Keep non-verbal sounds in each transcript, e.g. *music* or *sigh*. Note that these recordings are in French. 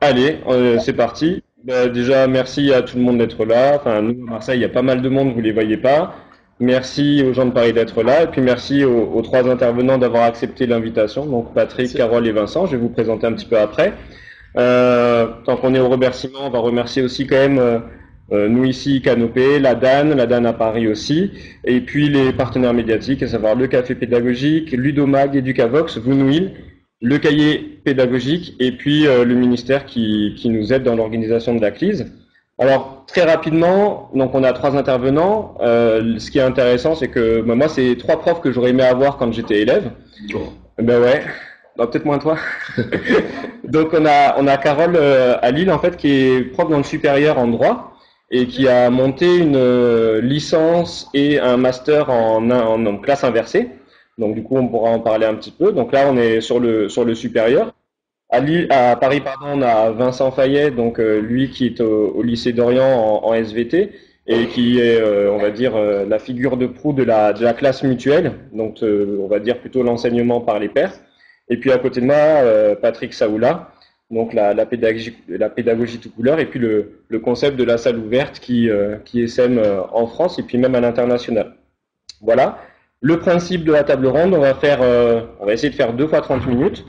Allez, euh, c'est parti. Bah, déjà, merci à tout le monde d'être là. Enfin, nous, à Marseille, il y a pas mal de monde, vous les voyez pas. Merci aux gens de Paris d'être là. Et puis merci aux, trois intervenants d'avoir accepté l'invitation. Donc Patrick, Carole et Vincent. Je vais vous présenter un petit peu après. Euh, tant qu'on est au remerciement, on va remercier aussi quand même euh, euh, nous ici, Canopé, la DAN, la DAN à Paris aussi, et puis les partenaires médiatiques, à savoir le Café Pédagogique, Ludomag, Educavox, Vounouil, le cahier pédagogique, et puis euh, le ministère qui, qui, nous aide dans l'organisation de la CLISE. Alors, très rapidement, donc on a trois intervenants. Euh, ce qui est intéressant, c'est que bah, moi, c'est trois profs que j'aurais aimé avoir quand j'étais élève. Ben ouais, bah, peut-être moins toi. *laughs* donc on a, on a Carole à Lille, en fait, qui est prof dans le supérieur en droit et qui a monté une euh, licence et un master en, en, classe inversée. Donc du coup, on pourra en parler un petit peu. Donc là, on est sur le sur le supérieur. À, Paris, pardon, on a Vincent Fayet, donc euh, lui qui est au, lycée d'Orient en, SVT et qui est, euh, on va dire, la figure de proue de la de la classe mutuelle. Donc on va dire plutôt l'enseignement par les pairs. Et puis à côté de moi, Patrick Saoula, donc la, la, pédagogie, la pédagogie tout couleur, et puis le, le concept de la salle ouverte qui, euh, qui euh, en France et puis même à l'international. Voilà. Le principe de la table ronde, on va faire, euh, on va essayer de faire deux fois 30 minutes.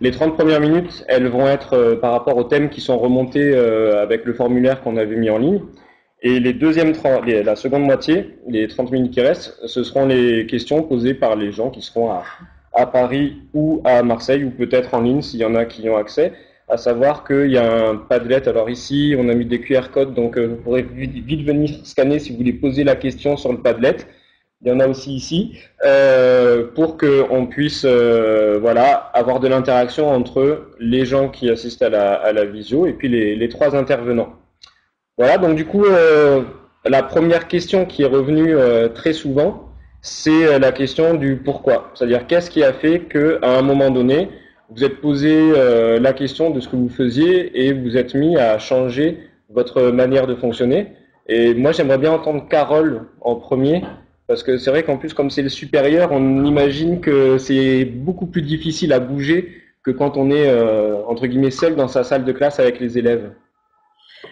Les 30 premières minutes, elles vont être par rapport aux thèmes qui sont remontés avec le formulaire qu'on avait mis en ligne. Et les deuxièmes, les, la seconde moitié, les 30 minutes qui restent, ce seront les questions posées par les gens qui seront à, à Paris ou à Marseille, ou peut-être en ligne s'il y en a qui ont accès à savoir qu'il y a un Padlet. Alors ici, on a mis des QR codes, donc euh, vous pourrez vite venir scanner si vous voulez poser la question sur le Padlet. Il y en a aussi ici, euh, pour qu'on puisse euh, voilà, avoir de l'interaction entre les gens qui assistent à la, à la visio et puis les, les trois intervenants. Voilà, donc du coup, euh, la première question qui est revenue euh, très souvent, c'est la question du pourquoi. C'est-à-dire qu'est-ce qui a fait qu'à un moment donné, vous êtes posé euh, la question de ce que vous faisiez et vous êtes mis à changer votre manière de fonctionner? Et moi, j'aimerais bien entendre Carole en premier, parce que c'est vrai qu'en plus, comme c'est le supérieur, on imagine que c'est beaucoup plus difficile à bouger que quand on est, euh, entre guillemets, seul dans sa salle de classe avec les élèves.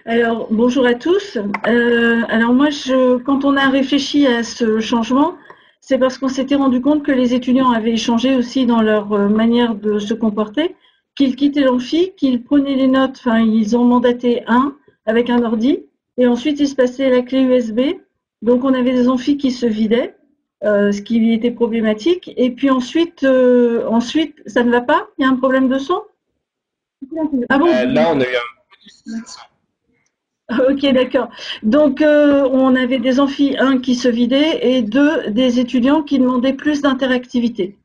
Alors, bonjour à tous. Euh, alors moi, je, quand on a réfléchi à ce changement, c'est parce qu'on s'était rendu compte que les étudiants avaient changé aussi dans leur euh, manière de se comporter, qu'ils quittaient l'amphi, qu'ils prenaient les notes, enfin ils ont mandaté un avec un ordi, et ensuite ils se passaient la clé USB. Donc on avait des amphis qui se vidaient, euh, ce qui était problématique. Et puis ensuite, euh, ensuite, ça ne va pas? Il y a un problème de son? Ah bon? Là, on a eu un *laughs* Ok, d'accord. Donc, euh, on avait des amphis, un qui se vidait et deux, des étudiants qui demandaient plus d'interactivité.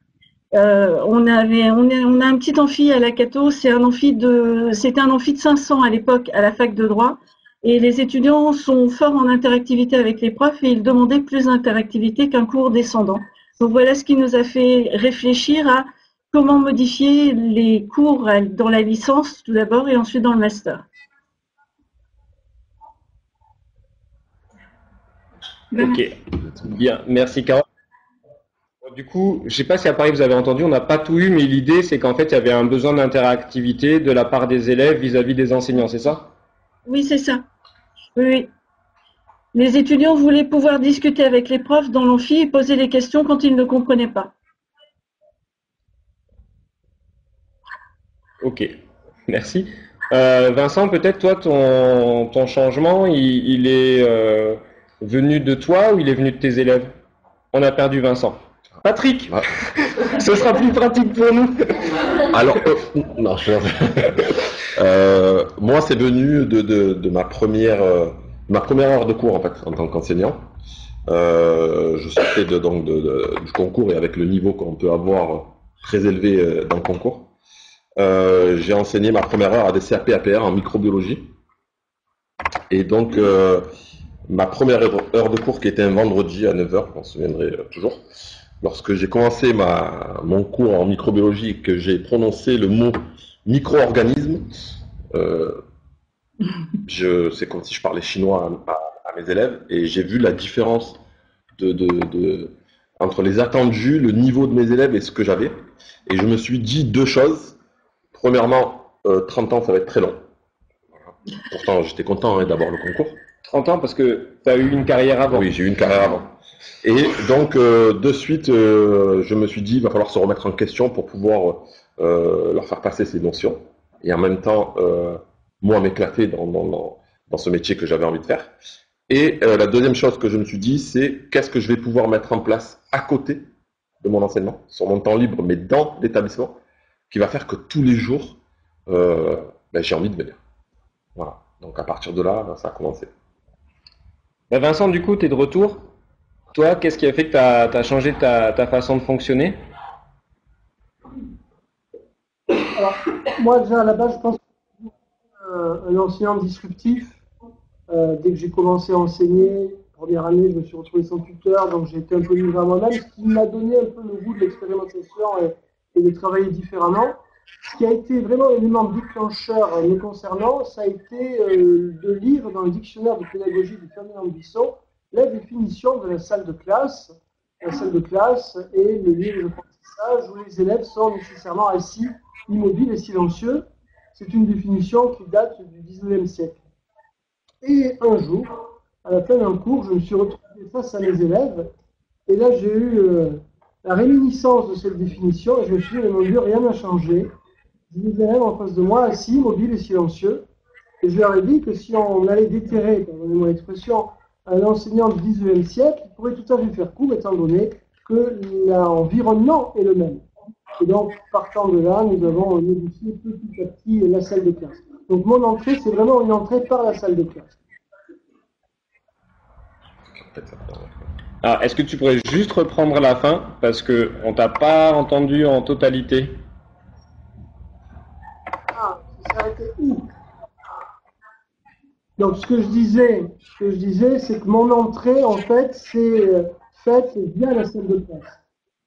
Euh, on avait, on, on, a un petit amphi à la Cato, c'est un amphi de, c'était un amphi de 500 à l'époque à la fac de droit. Et les étudiants sont forts en interactivité avec les profs et ils demandaient plus d'interactivité qu'un cours descendant. Donc voilà ce qui nous a fait réfléchir à comment modifier les cours dans la licence tout d'abord et ensuite dans le master. Ok, bien, merci Carole. Du coup, je ne sais pas si à Paris vous avez entendu, on n'a pas tout eu, mais l'idée c'est qu'en fait il y avait un besoin d'interactivité de la part des élèves vis-à-vis des enseignants, c'est ça? Oui, c'est ça. Oui, Les étudiants voulaient pouvoir discuter avec les profs dans l'amphi et poser des questions quand ils ne comprenaient pas. Ok, merci. Euh, Vincent, peut-être toi, ton, ton changement, il, est... Euh, venu de toi ou il est venu de tes élèves? On a perdu Vincent. Patrick *laughs* Ce sera plus pratique pour nous Alors, euh, non, je... *laughs* euh, moi, c'est venu de, ma première euh, ma première heure de cours en fait en tant qu'enseignant. Euh, je sortais de, donc du concours et avec le niveau qu'on peut avoir très élevé dans le concours. J'ai enseigné ma première heure à des CAP APR en microbiologie. Et donc, ma première heure de cours qui était un vendredi à 9h, on se souviendrait toujours. Lorsque j'ai commencé ma, mon cours en microbiologie et que j'ai prononcé le mot micro-organisme, euh, c'est comme si je parlais chinois à, mes élèves et j'ai vu la différence de, de, de, entre les attendus, le niveau de mes élèves et ce que j'avais. Et je me suis dit deux choses. Premièrement, 30 euh, ans, ça va être très long. Pourtant, j'étais content hein, d'avoir le concours. 30 ans parce que tu as eu une carrière avant. Oui, j'ai eu une carrière avant. Et donc, euh, de suite, euh, je me suis dit, il va falloir se remettre en question pour pouvoir euh, leur faire passer ces notions. Et en même temps, moi, m'éclater dans, dans, ce métier que j'avais envie de faire. Et la deuxième chose que je me suis dit, c'est qu'est-ce que je vais pouvoir mettre en place à côté de mon enseignement, sur mon temps libre, mais dans l'établissement, qui va faire que tous les jours, ben, j'ai envie de venir. Voilà. Donc à partir de là, ça a commencé. Ben, Vincent, du coup, tu es de retour? Toi, qu'est-ce qui a fait que tu as, changé ta, façon de fonctionner? Alors, moi, déjà, à la base, je pense que euh, un enseignant disruptif. Euh, dès que j'ai commencé à enseigner, première année, je me suis retrouvé sans tuteur, donc j'ai été un peu livré à moi-même, ce qui m'a donné un peu le goût de l'expérimentation et, de travailler différemment. Ce qui a été vraiment un élément déclencheur me concernant, ça a été euh, de lire dans le dictionnaire de pédagogie de Ferdinand Buisson la définition de la salle de classe. La salle de classe est le lieu d'apprentissage où les élèves sont nécessairement assis, immobiles et silencieux. C'est une définition qui date du 19e siècle. Et un jour, à la fin d'un cours, je me suis retrouvé face à mes élèves, et là j'ai eu euh, la réminiscence de cette définition, et je me suis dit, mon Dieu, rien n'a changé. J'ai des élèves en face de moi, assis, immobiles et silencieux, et je leur ai dit que si on allait déterrer, pardonnez-moi l'expression, un enseignant du XIXe siècle pourrait tout à fait faire court étant donné que l'environnement est le même. Et donc, partant de là, nous avons modifié petit à petit la salle de classe. Donc, mon entrée, c'est vraiment une entrée par la salle de classe. Alors, est-ce que tu pourrais juste reprendre la fin? Parce que on t'a pas entendu en totalité Ah, ça s'arrêtait où donc, ce que je disais, ce que je disais, c'est que mon entrée, en fait, c'est euh, faite via la salle de classe.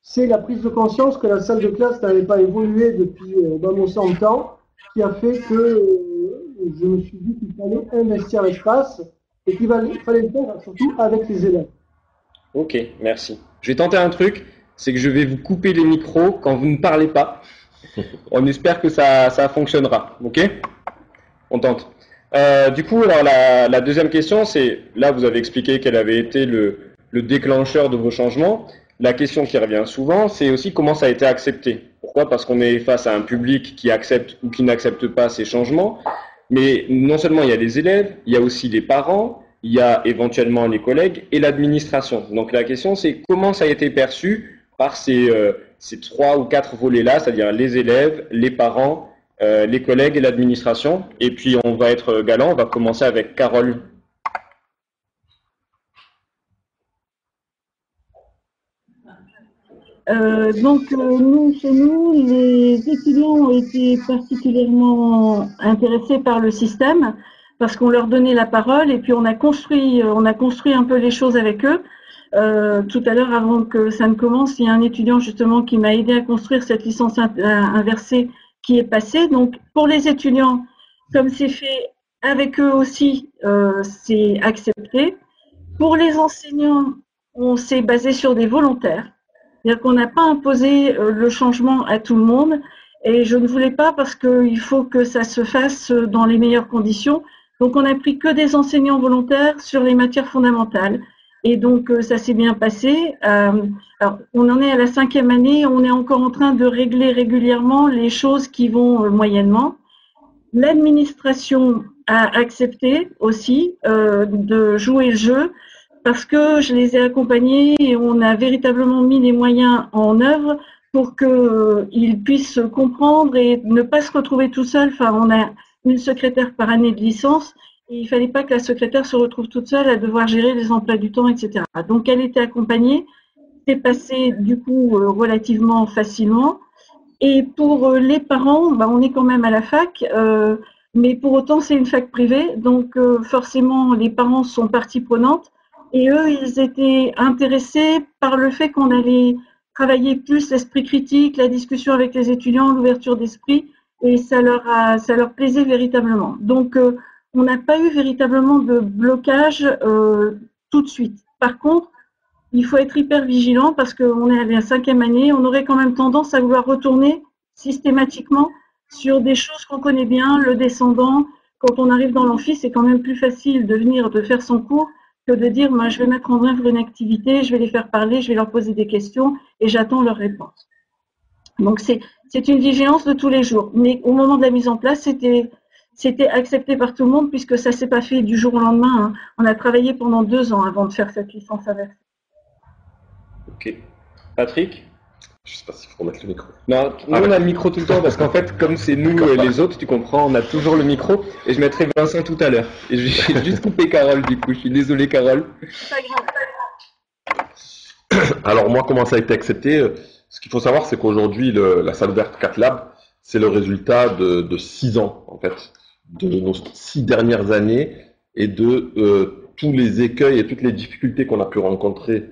C'est la prise de conscience que la salle de classe n'avait pas évolué depuis euh, dans mon 100 ans, qui a fait que euh, je me suis dit qu'il fallait investir l'espace et qu'il fallait le faire surtout avec les élèves. Ok, merci. Je vais tenter un truc, c'est que je vais vous couper les micros quand vous ne parlez pas. *laughs* On espère que ça, ça fonctionnera. Ok? On tente. Euh, du coup, alors la, deuxième question, c'est là vous avez expliqué quel avait été le, déclencheur de vos changements. La question qui revient souvent, c'est aussi comment ça a été accepté. Pourquoi? Parce qu'on est face à un public qui accepte ou qui n'accepte pas ces changements. Mais non seulement il y a les élèves, il y a aussi les parents, il y a éventuellement les collègues et l'administration. Donc la question, c'est comment ça a été perçu par ces, euh, ces trois ou quatre volets-là, c'est-à-dire les élèves, les parents euh, les collègues et l'administration. Et puis on va être galant, on va commencer avec Carole. Euh, donc euh, nous, chez nous, les étudiants ont été particulièrement intéressés par le système parce qu'on leur donnait la parole et puis on a construit, on a construit un peu les choses avec eux. tout à l'heure, avant que ça ne commence, il y a un étudiant justement qui m'a aidé à construire cette licence inversée qui est passé. Donc, pour les étudiants, comme c'est fait avec eux aussi, euh, c'est accepté. Pour les enseignants, on s'est basé sur des volontaires. C'est-à-dire qu'on n'a pas imposé euh, le changement à tout le monde. Et je ne voulais pas parce qu'il faut que ça se fasse dans les meilleures conditions. Donc, on n'a pris que des enseignants volontaires sur les matières fondamentales. Et donc, euh, ça s'est bien passé. Euh, alors, on en est à la cinquième année, on est encore en train de régler régulièrement les choses qui vont euh, moyennement. L'administration a accepté aussi de jouer le jeu parce que je les ai accompagnés et on a véritablement mis les moyens en œuvre pour qu'ils puissent comprendre et ne pas se retrouver tout seul. Enfin, on a une secrétaire par année de licence il fallait pas que la secrétaire se retrouve toute seule à devoir gérer les emplois du temps, etc. Donc elle était accompagnée. C'est passé du coup euh, relativement facilement. Et pour euh, les parents, bah, on est quand même à la fac, euh, mais pour autant c'est une fac privée, donc forcément les parents sont partie prenante. Et eux, ils étaient intéressés par le fait qu'on allait travailler plus l'esprit critique, la discussion avec les étudiants, l'ouverture d'esprit, et ça leur ça leur plaisait véritablement. Donc on n'a pas eu véritablement de blocage euh, tout de suite. Par contre, il faut être hyper vigilant parce qu'on est à la cinquième année, on aurait quand même tendance à vouloir retourner systématiquement sur des choses qu'on connaît bien, le descendant, quand on arrive dans l'amphi, c'est quand même plus facile de venir, de faire son cours, que de dire, moi, je vais mettre en œuvre une activité, je vais les faire parler, je vais leur poser des questions et j'attends leurs réponses. Donc, c'est une vigilance de tous les jours. Mais au moment de la mise en place, c'était c'était accepté par tout le monde puisque ça s'est pas fait du jour au lendemain. Hein. On a travaillé pendant deux ans avant de faire cette licence inversée. Ok. Patrick? Je sais pas s'il faut remettre le micro. Non, nous on a le micro tout le temps parce qu'en fait, comme c'est nous et les autres, tu comprends, on a toujours le micro et je mettrai Vincent tout à l'heure. Et je vais juste couper Carole du coup. Je suis désolé, Carole. Alors moi, comment ça a été accepté Ce qu'il faut savoir, c'est qu'aujourd'hui, la salle verte 4 Lab, c'est le résultat de, de six ans en fait de nos six dernières années et de euh, tous les écueils et toutes les difficultés qu'on a pu rencontrer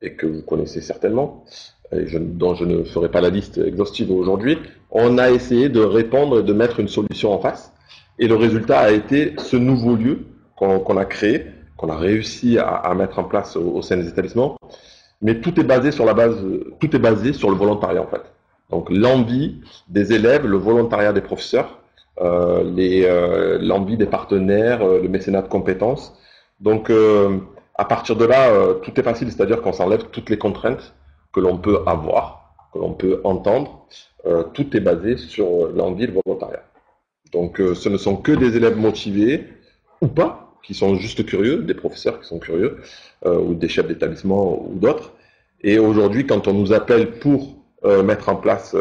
et que vous connaissez certainement, et je, dont je ne ferai pas la liste exhaustive aujourd'hui, on a essayé de répondre et de mettre une solution en face. Et le résultat a été ce nouveau lieu qu'on a créé, qu'on a réussi à, à, mettre en place au, au, sein des établissements. Mais tout est basé sur la base, tout est basé sur le volontariat en fait. Donc l'envie des élèves, le volontariat des professeurs, l'envie des partenaires, euh, le mécénat de compétences. Donc, à partir de là, tout est facile, c'est-à-dire qu'on s'enlève toutes les contraintes que l'on peut avoir, que l'on peut entendre. tout est basé sur l'envie, le volontariat. Donc, ce ne sont que des élèves motivés ou pas, qui sont juste curieux, des professeurs qui sont curieux, ou des chefs d'établissement ou d'autres. Et aujourd'hui, quand on nous appelle pour mettre en place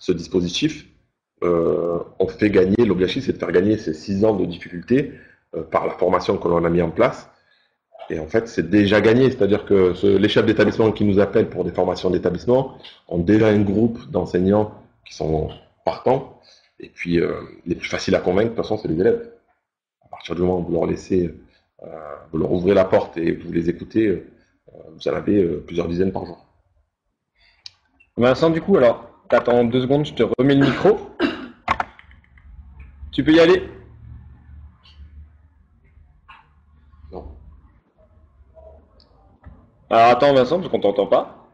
ce dispositif, euh, on fait gagner, l'objectif c'est de faire gagner ces six ans de difficulté euh, par la formation que l'on a mis en place. Et en fait, c'est déjà gagné, c'est-à-dire que les chefs d'établissement qui nous appellent pour des formations d'établissement ont déjà un groupe d'enseignants qui sont partants. Et puis, euh, les plus faciles à convaincre, de toute façon, c'est les élèves. À partir du moment où vous leur laissez, vous leur ouvrez la porte et vous les écoutez, vous en avez plusieurs dizaines par jour. Vincent, du coup, alors, t'attends deux secondes, je te remets le micro. Tu peux y aller Non. Alors attends Vincent, parce qu'on t'entend pas.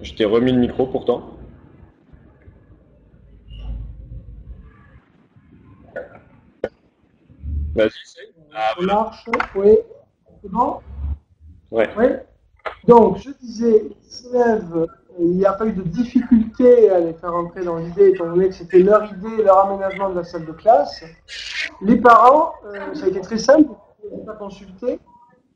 Je t'ai remis le micro pourtant. Vas-y. Ah, ça marche, oui. C'est bon? Ouais. Oui. Donc, je disais, les élèves il n'y a pas eu de difficulté à les faire entrer dans l'idée, étant donné que c'était leur idée, leur aménagement de la salle de classe. Les parents, euh, ça a été très simple, ils n'ont pas consulté.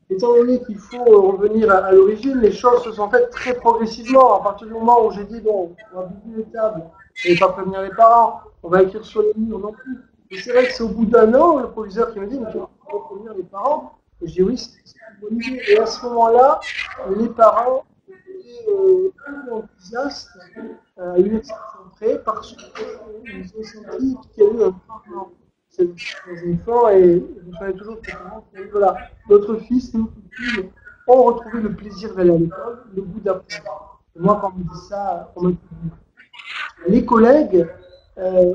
Étant donné qu'il faut revenir à, l'origine, les choses se sont faites très progressivement. À partir du moment où j'ai dit, bon, on va bouger les tables, et pas prévenir les parents, on va écrire sur les murs non plus. Et c'est vrai que c'est au bout d'un an, le proviseur qui me dit, mais tu vas prévenir les parents. Et je dis, oui, c'est une bonne idée. Et à ce moment-là, les parents euh, enthousiaste à une près parce qu'ils ont senti qu'il y a eu un changement chez les enfants et je savais toujours que voilà, notre fils, nous, filles, ont retrouvé le plaisir d'aller à l'école, le goût d'apprendre. Moi, quand on me dit ça, on me dit les collègues, euh,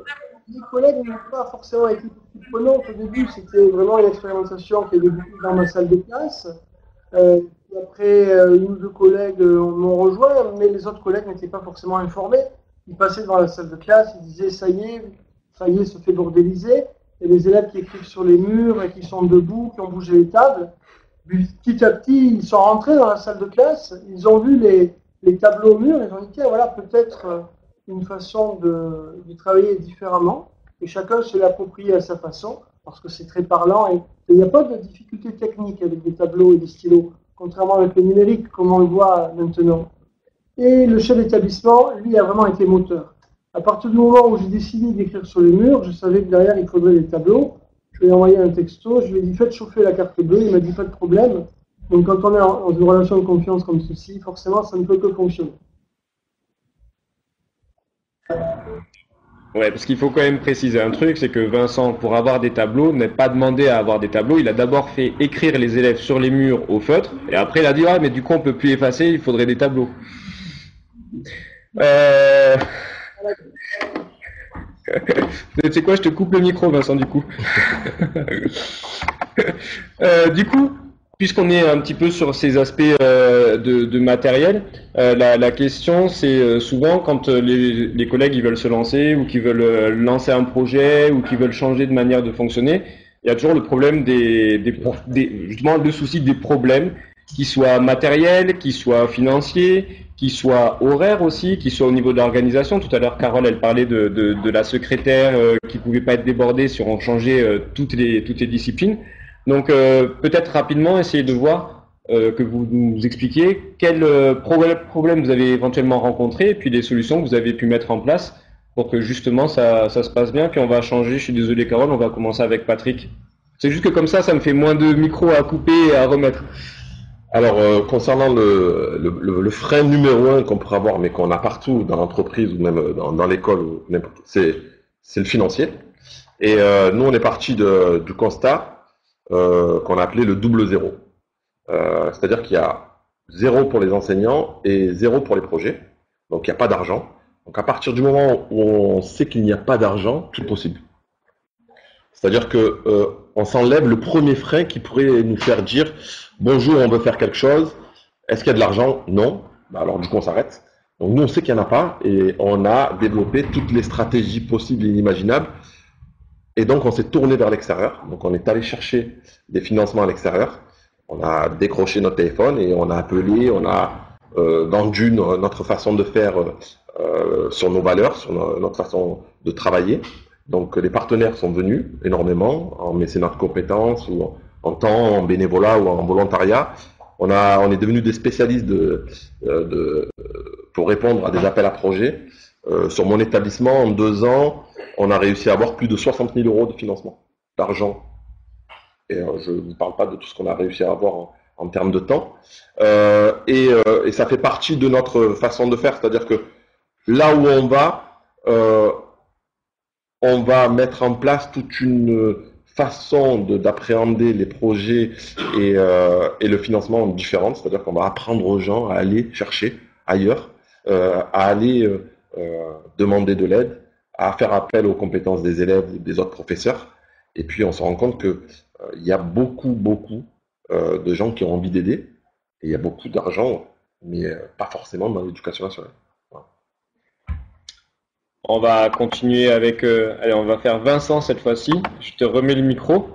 les collègues n'ont pas forcément été prenantes au début, c'était vraiment une expérimentation qui est débuté dans ma salle de classe. Euh, après, euh, une ou deux collègues euh, m'ont rejoint, mais les autres collègues n'étaient pas forcément informés. Ils passaient devant la salle de classe, ils disaient ça y est, ça y est, se fait bordéliser. Et les élèves qui écrivent sur les murs et qui sont debout, qui ont bougé les tables, petit à petit, ils sont rentrés dans la salle de classe, ils ont vu les, tableaux au mur, ils ont dit tiens, voilà peut-être euh, une façon de, travailler différemment. Et chacun se l'approprier à sa façon, parce que c'est très parlant et il n'y a pas de difficulté technique avec des tableaux et des stylos contrairement avec le numérique, comme on le voit maintenant. Et le chef d'établissement, lui, a vraiment été moteur. À partir du moment où j'ai décidé d'écrire sur les murs, je savais que derrière, il faudrait des tableaux. Je lui ai envoyé un texto, je lui ai dit faites chauffer la carte bleue, il m'a dit pas de problème. Donc quand on est dans une relation de confiance comme ceci, forcément, ça ne peut que fonctionner. Ouais, parce qu'il faut quand même préciser un truc, c'est que Vincent, pour avoir des tableaux, n'est pas demandé à avoir des tableaux. Il a d'abord fait écrire les élèves sur les murs au feutre, et après il a dit ah mais du coup on peut plus effacer, il faudrait des tableaux. Euh... *laughs* c'est quoi, je te coupe le micro, Vincent, du coup. *laughs* euh, du coup, puisqu'on est un petit peu sur ces aspects euh, de, matériel, euh, la, question c'est euh, souvent quand les, collègues ils veulent se lancer ou qu'ils veulent lancer un projet ou qu'ils veulent changer de manière de fonctionner, il y a toujours le problème des, justement le souci des problèmes qui soient matériels, qui soient financiers, qui soient horaires aussi, qui soient au niveau de l'organisation. Tout à l'heure, Carole, elle parlait de, la secrétaire qui pouvait pas être débordée si on changeait toutes les toutes les disciplines. Donc euh, peut-être rapidement essayer de voir euh, que vous nous expliquiez quels euh, problèmes vous avez éventuellement rencontrés et puis les solutions que vous avez pu mettre en place pour que justement ça, ça se passe bien. Puis on va changer, je suis désolé Carole, on va commencer avec Patrick. C'est juste que comme ça, ça me fait moins de micros à couper et à remettre. Alors, concernant le, le, le, frein numéro un qu'on pourrait avoir, mais qu'on a partout dans l'entreprise ou même dans, dans l'école, c'est le financier. Et nous, on est parti du constat euh, qu'on a appelé le double zéro. Euh, c'est-à-dire qu'il y a zéro pour les enseignants et zéro pour les projets. Donc il n'y a pas d'argent. Donc à partir du moment où on sait qu'il n'y a pas d'argent, tout est possible. C'est-à-dire que euh, s'enlève le premier frein qui pourrait nous faire dire bonjour, on veut faire quelque chose. Est-ce qu'il y a de l'argent? Non. Bah, alors du coup on s'arrête. Donc nous on sait qu'il n'y en a pas et on a développé toutes les stratégies possibles et inimaginables et donc, on s'est tourné vers l'extérieur. Donc, on est allé chercher des financements à l'extérieur. On a décroché notre téléphone et on a appelé, on a euh, vendu notre façon de faire euh, sur nos valeurs, sur notre façon de travailler. Donc, les partenaires sont venus énormément en mécénat de compétences ou en temps, en bénévolat ou en volontariat. On, a, on est devenu des spécialistes de, euh, de, pour répondre à des appels à projets. Euh, sur mon établissement, en deux ans, on a réussi à avoir plus de 60 000 euros de financement, d'argent. Et euh, je ne vous parle pas de tout ce qu'on a réussi à avoir en, termes de temps. Euh, et, ça fait partie de notre façon de faire, c'est-à-dire que là où on va, on va mettre en place toute une façon d'appréhender les projets et, et, le financement différente, c'est-à-dire qu'on va apprendre aux gens à aller chercher ailleurs, à aller euh, demander de l'aide, à faire appel aux compétences des élèves ou des autres professeurs. Et puis on se rend compte qu'il euh, il y a beaucoup, beaucoup euh, de gens qui ont envie d'aider. Et il y a beaucoup d'argent, mais pas forcément dans l'éducation nationale. On va continuer avec. allez, on va faire Vincent cette fois-ci. Je te remets le micro.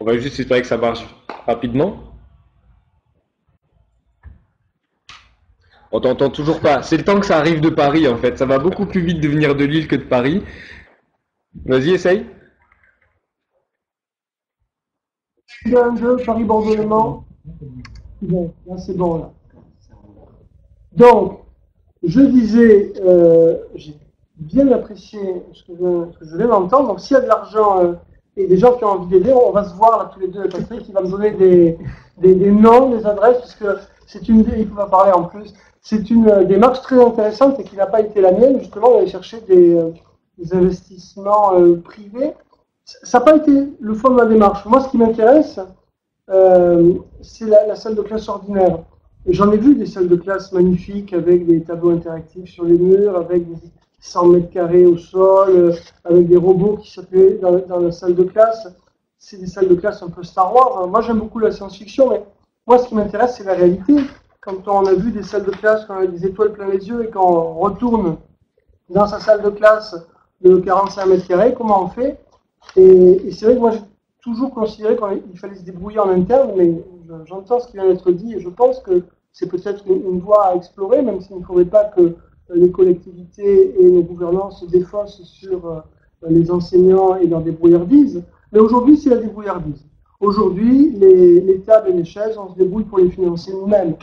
On va juste espérer que ça marche rapidement. On t'entend toujours pas. C'est le temps que ça arrive de Paris, en fait. Ça va beaucoup plus vite de venir de Lille que de Paris. Vas-y, essaye. Paris-Bordeaux-Le Bon, là c'est bon, là. Donc, je disais, euh, j'ai bien apprécié ce que je, viens d'entendre. Donc, s'il y a de l'argent euh, et des gens qui ont envie d'aider, on va se voir là tous les deux, Patrick, qui va me donner des, des, noms, des adresses, puisque c'est une idée, il va parler en plus. C'est une euh, démarche très intéressante et qui n'a pas été la mienne, justement, d'aller chercher des, euh, investissements euh, privés. Ça n'a pas été le fond de ma démarche. Moi, ce qui m'intéresse, c'est la, salle de classe ordinaire. J'en ai vu des salles de classe magnifiques avec des tableaux interactifs sur les murs, avec des 100 mètres carrés au sol, avec des robots qui s'appelaient dans, la salle de classe. C'est des salles de classe un peu Star Wars. Moi, j'aime beaucoup la science-fiction, mais moi, ce qui m'intéresse, c'est la réalité quand on a vu des salles de classe, quand on a des étoiles plein les yeux et qu'on retourne dans sa salle de classe de 45 mètres carrés, comment on fait? Et, c'est vrai que moi j'ai toujours considéré qu'il fallait se débrouiller en interne, mais j'entends ce qui vient d'être dit et je pense que c'est peut-être une, voie à explorer, même s'il ne faudrait pas que les collectivités et les gouvernants se défaussent sur euh, les enseignants et leur débrouillardise. Mais aujourd'hui, c'est la débrouillardise. Aujourd'hui, les, tables et les chaises, on se débrouille pour les financer nous-mêmes.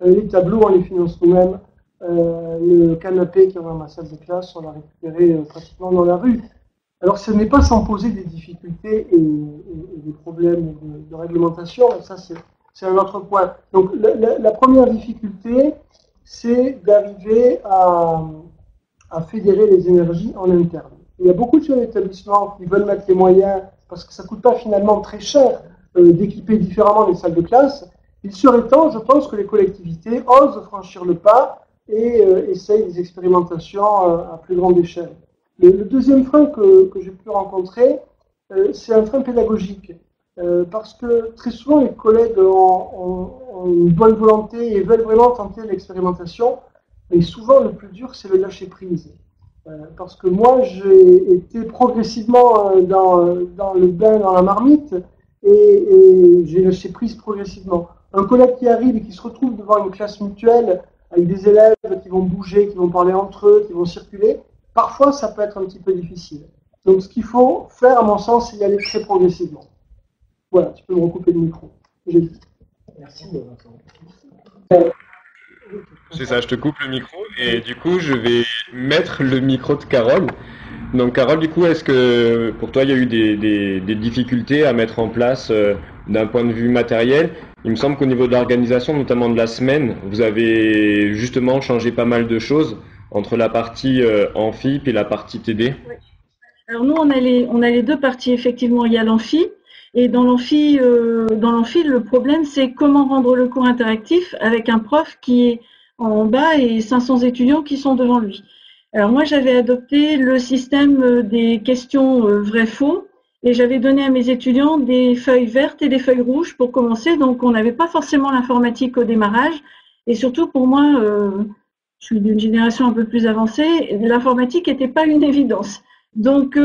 Euh, les tableaux, on les finance nous-mêmes. Euh, le canapé qui dans ma salle de classe, on l'a récupéré euh, pratiquement dans la rue. Alors, ce n'est pas sans poser des difficultés et, des problèmes de, réglementation, ça, c'est un autre point. Donc, la, première difficulté, c'est d'arriver à, à fédérer les énergies en interne. Il y a beaucoup de chefs d'établissement qui veulent mettre les moyens parce que ça ne coûte pas finalement très cher euh, d'équiper différemment les salles de classe, il serait temps, je pense, que les collectivités osent franchir le pas et euh, essayent des expérimentations euh, à plus grande échelle. Le, deuxième frein que, j'ai pu rencontrer, c'est un frein pédagogique. Parce que très souvent, les collègues ont, une bonne volonté et veulent vraiment tenter l'expérimentation. Mais souvent, le plus dur, c'est le lâcher prise. Euh, parce que moi, j'ai été progressivement euh, dans, dans, le bain, dans la marmite, et, et j'ai lâché prise progressivement. Un collègue qui arrive et qui se retrouve devant une classe mutuelle avec des élèves qui vont bouger, qui vont parler entre eux, qui vont circuler, parfois ça peut être un petit peu difficile. Donc ce qu'il faut faire, à mon sens, c'est y aller très progressivement. Voilà, tu peux me recouper le micro. Merci. C'est ça, je te coupe le micro et du coup je vais mettre le micro de Carole. Donc Carole, du coup, est-ce que pour toi il y a eu des, difficultés à mettre en place euh, d'un point de vue matériel? Il me semble qu'au niveau de l'organisation, notamment de la semaine, vous avez justement changé pas mal de choses entre la partie euh, amphi et la partie TD. Alors nous, on a, les, deux parties, effectivement. Il y a l'amphi et dans l'amphi, euh, dans l'amphi, le problème, c'est comment rendre le cours interactif avec un prof qui est en bas et 500 étudiants qui sont devant lui. Alors moi, j'avais adopté le système euh, des questions euh, vrai-faux et j'avais donné à mes étudiants des feuilles vertes et des feuilles rouges pour commencer. Donc, on n'avait pas forcément l'informatique au démarrage. Et surtout, pour moi, euh, je suis d'une génération un peu plus avancée, l'informatique n'était pas une évidence. Donc,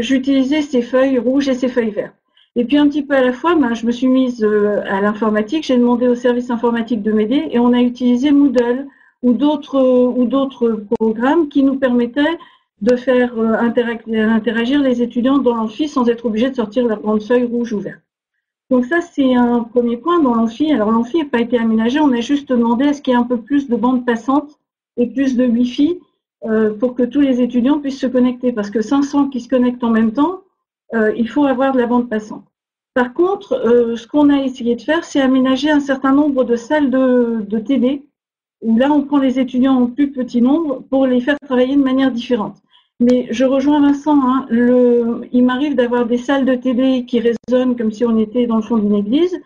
j'utilisais ces feuilles rouges et ces feuilles vertes. Et puis un petit peu à la fois, ben, je me suis mise euh, à l'informatique, j'ai demandé au service informatique de m'aider et on a utilisé Moodle ou d'autres ou d'autres programmes qui nous permettaient de faire euh, interagir les étudiants dans l'amphi sans être obligés de sortir leur grande feuille rouge ou verte. Donc ça, c'est un premier point dans l'amphi. Alors l'amphi n'a pas été aménagé, on a juste demandé à ce qu'il y ait un peu plus de bandes passantes et plus de Wi-Fi euh, pour que tous les étudiants puissent se connecter. Parce que 500 qui se connectent en même temps, euh, il faut avoir de la bande passante. Par contre, euh, ce qu'on a essayé de faire, c'est aménager un certain nombre de salles de, TD, où là, on prend les étudiants en plus petit nombre pour les faire travailler de manière différente. Mais je rejoins Vincent, hein, il m'arrive d'avoir des salles de TD qui résonnent comme si on était dans le fond d'une église,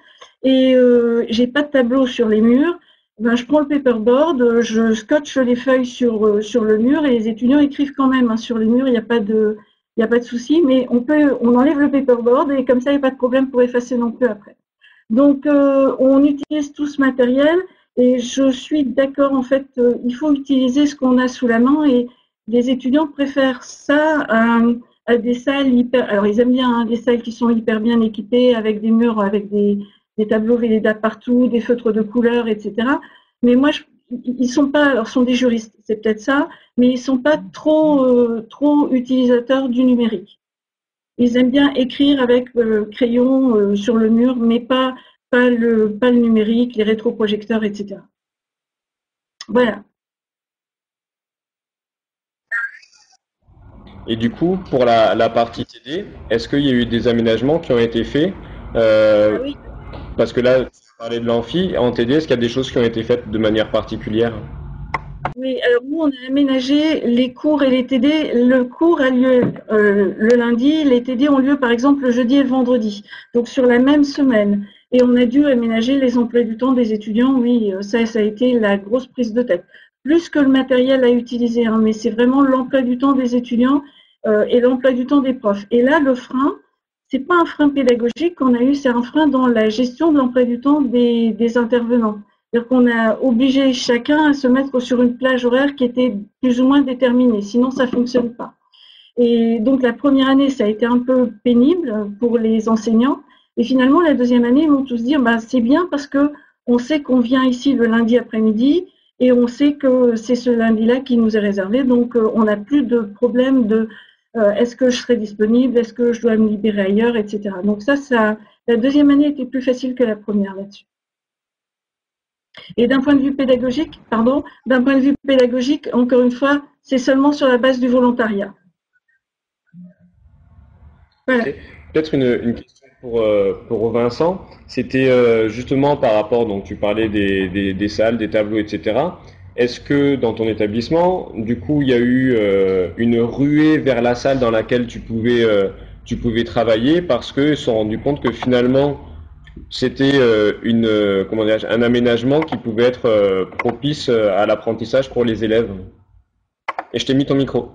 et euh, j'ai pas de tableau sur les murs. Ben, je prends le paperboard, je scotche les feuilles sur, euh, le mur et les étudiants écrivent quand même hein, sur les murs. Il n'y a pas de, il n'y a pas de souci, mais on peut, on enlève le paperboard et comme ça, il n'y a pas de problème pour effacer non plus après. Donc, euh, on utilise tout ce matériel et je suis d'accord, en fait, euh, il faut utiliser ce qu'on a sous la main et les étudiants préfèrent ça à, des salles hyper, alors ils aiment bien hein, des salles qui sont hyper bien équipées avec des murs, avec des, des tableaux partout, des feutres de couleur, etc. Mais moi, je, ils sont pas, alors sont des juristes, c'est peut-être ça, mais ils sont pas trop euh, trop utilisateurs du numérique. Ils aiment bien écrire avec le crayon euh, sur le mur, mais pas pas le pas le numérique, les rétroprojecteurs, etc. Voilà. Et du coup, pour la, la partie TD, est-ce qu'il y a eu des aménagements qui ont été faits euh, ah oui. Parce que là, parler de l'amphi, en TD, est-ce qu'il y a des choses qui ont été faites de manière particulière? Oui, alors nous, on a aménagé les cours et les TD. Le cours a lieu euh, le lundi, les TD ont lieu par exemple le jeudi et le vendredi, donc sur la même semaine. Et on a dû aménager les emplois du temps des étudiants. Oui, euh, ça, ça a été la grosse prise de tête. Plus que le matériel à utiliser, hein, mais c'est vraiment l'emploi du temps des étudiants euh, et l'emploi du temps des profs. Et là, le frein, c'est pas un frein pédagogique qu'on a eu, c'est un frein dans la gestion de l'emploi du temps des, des intervenants. C'est-à-dire qu'on a obligé chacun à se mettre sur une plage horaire qui était plus ou moins déterminée, sinon ça fonctionne pas. Et donc la première année, ça a été un peu pénible pour les enseignants. Et finalement, la deuxième année, ils vont tous dire, bah, c'est bien parce que on sait qu'on vient ici le lundi après-midi et on sait que c'est ce lundi-là qui nous est réservé. Donc, euh, on n'a plus de problème de euh, est-ce que je serai disponible, est-ce que je dois me libérer ailleurs, etc. Donc ça, la deuxième année était plus facile que la première là-dessus. Et d'un point de vue pédagogique, pardon, d'un point de vue pédagogique, encore une fois, c'est seulement sur la base du volontariat. Peut-être une, question pour, euh, Vincent. C'était euh, justement par rapport, donc tu parlais des salles, des tableaux, etc. Est-ce que dans ton établissement, du coup, il y a eu euh, une ruée vers la salle dans laquelle tu pouvais, euh, travailler parce qu'ils se sont rendus compte que finalement, c'était euh, un aménagement qui pouvait être propice à l'apprentissage pour les élèves? Et je t'ai mis ton micro.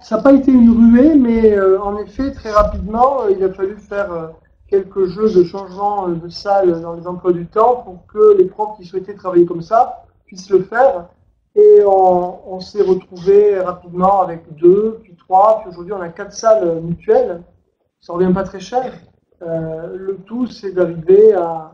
ça n'a pas été une ruée, mais en effet, très rapidement, il a fallu faire quelques jeux de changement de salle dans les emplois du temps pour que les profs qui souhaitaient travailler comme ça puissent le faire. Et on, s'est retrouvé rapidement avec deux, puis trois, puis aujourd'hui on a quatre salles mutuelles. Ça revient pas très cher. Euh, le tout, c'est d'arriver à,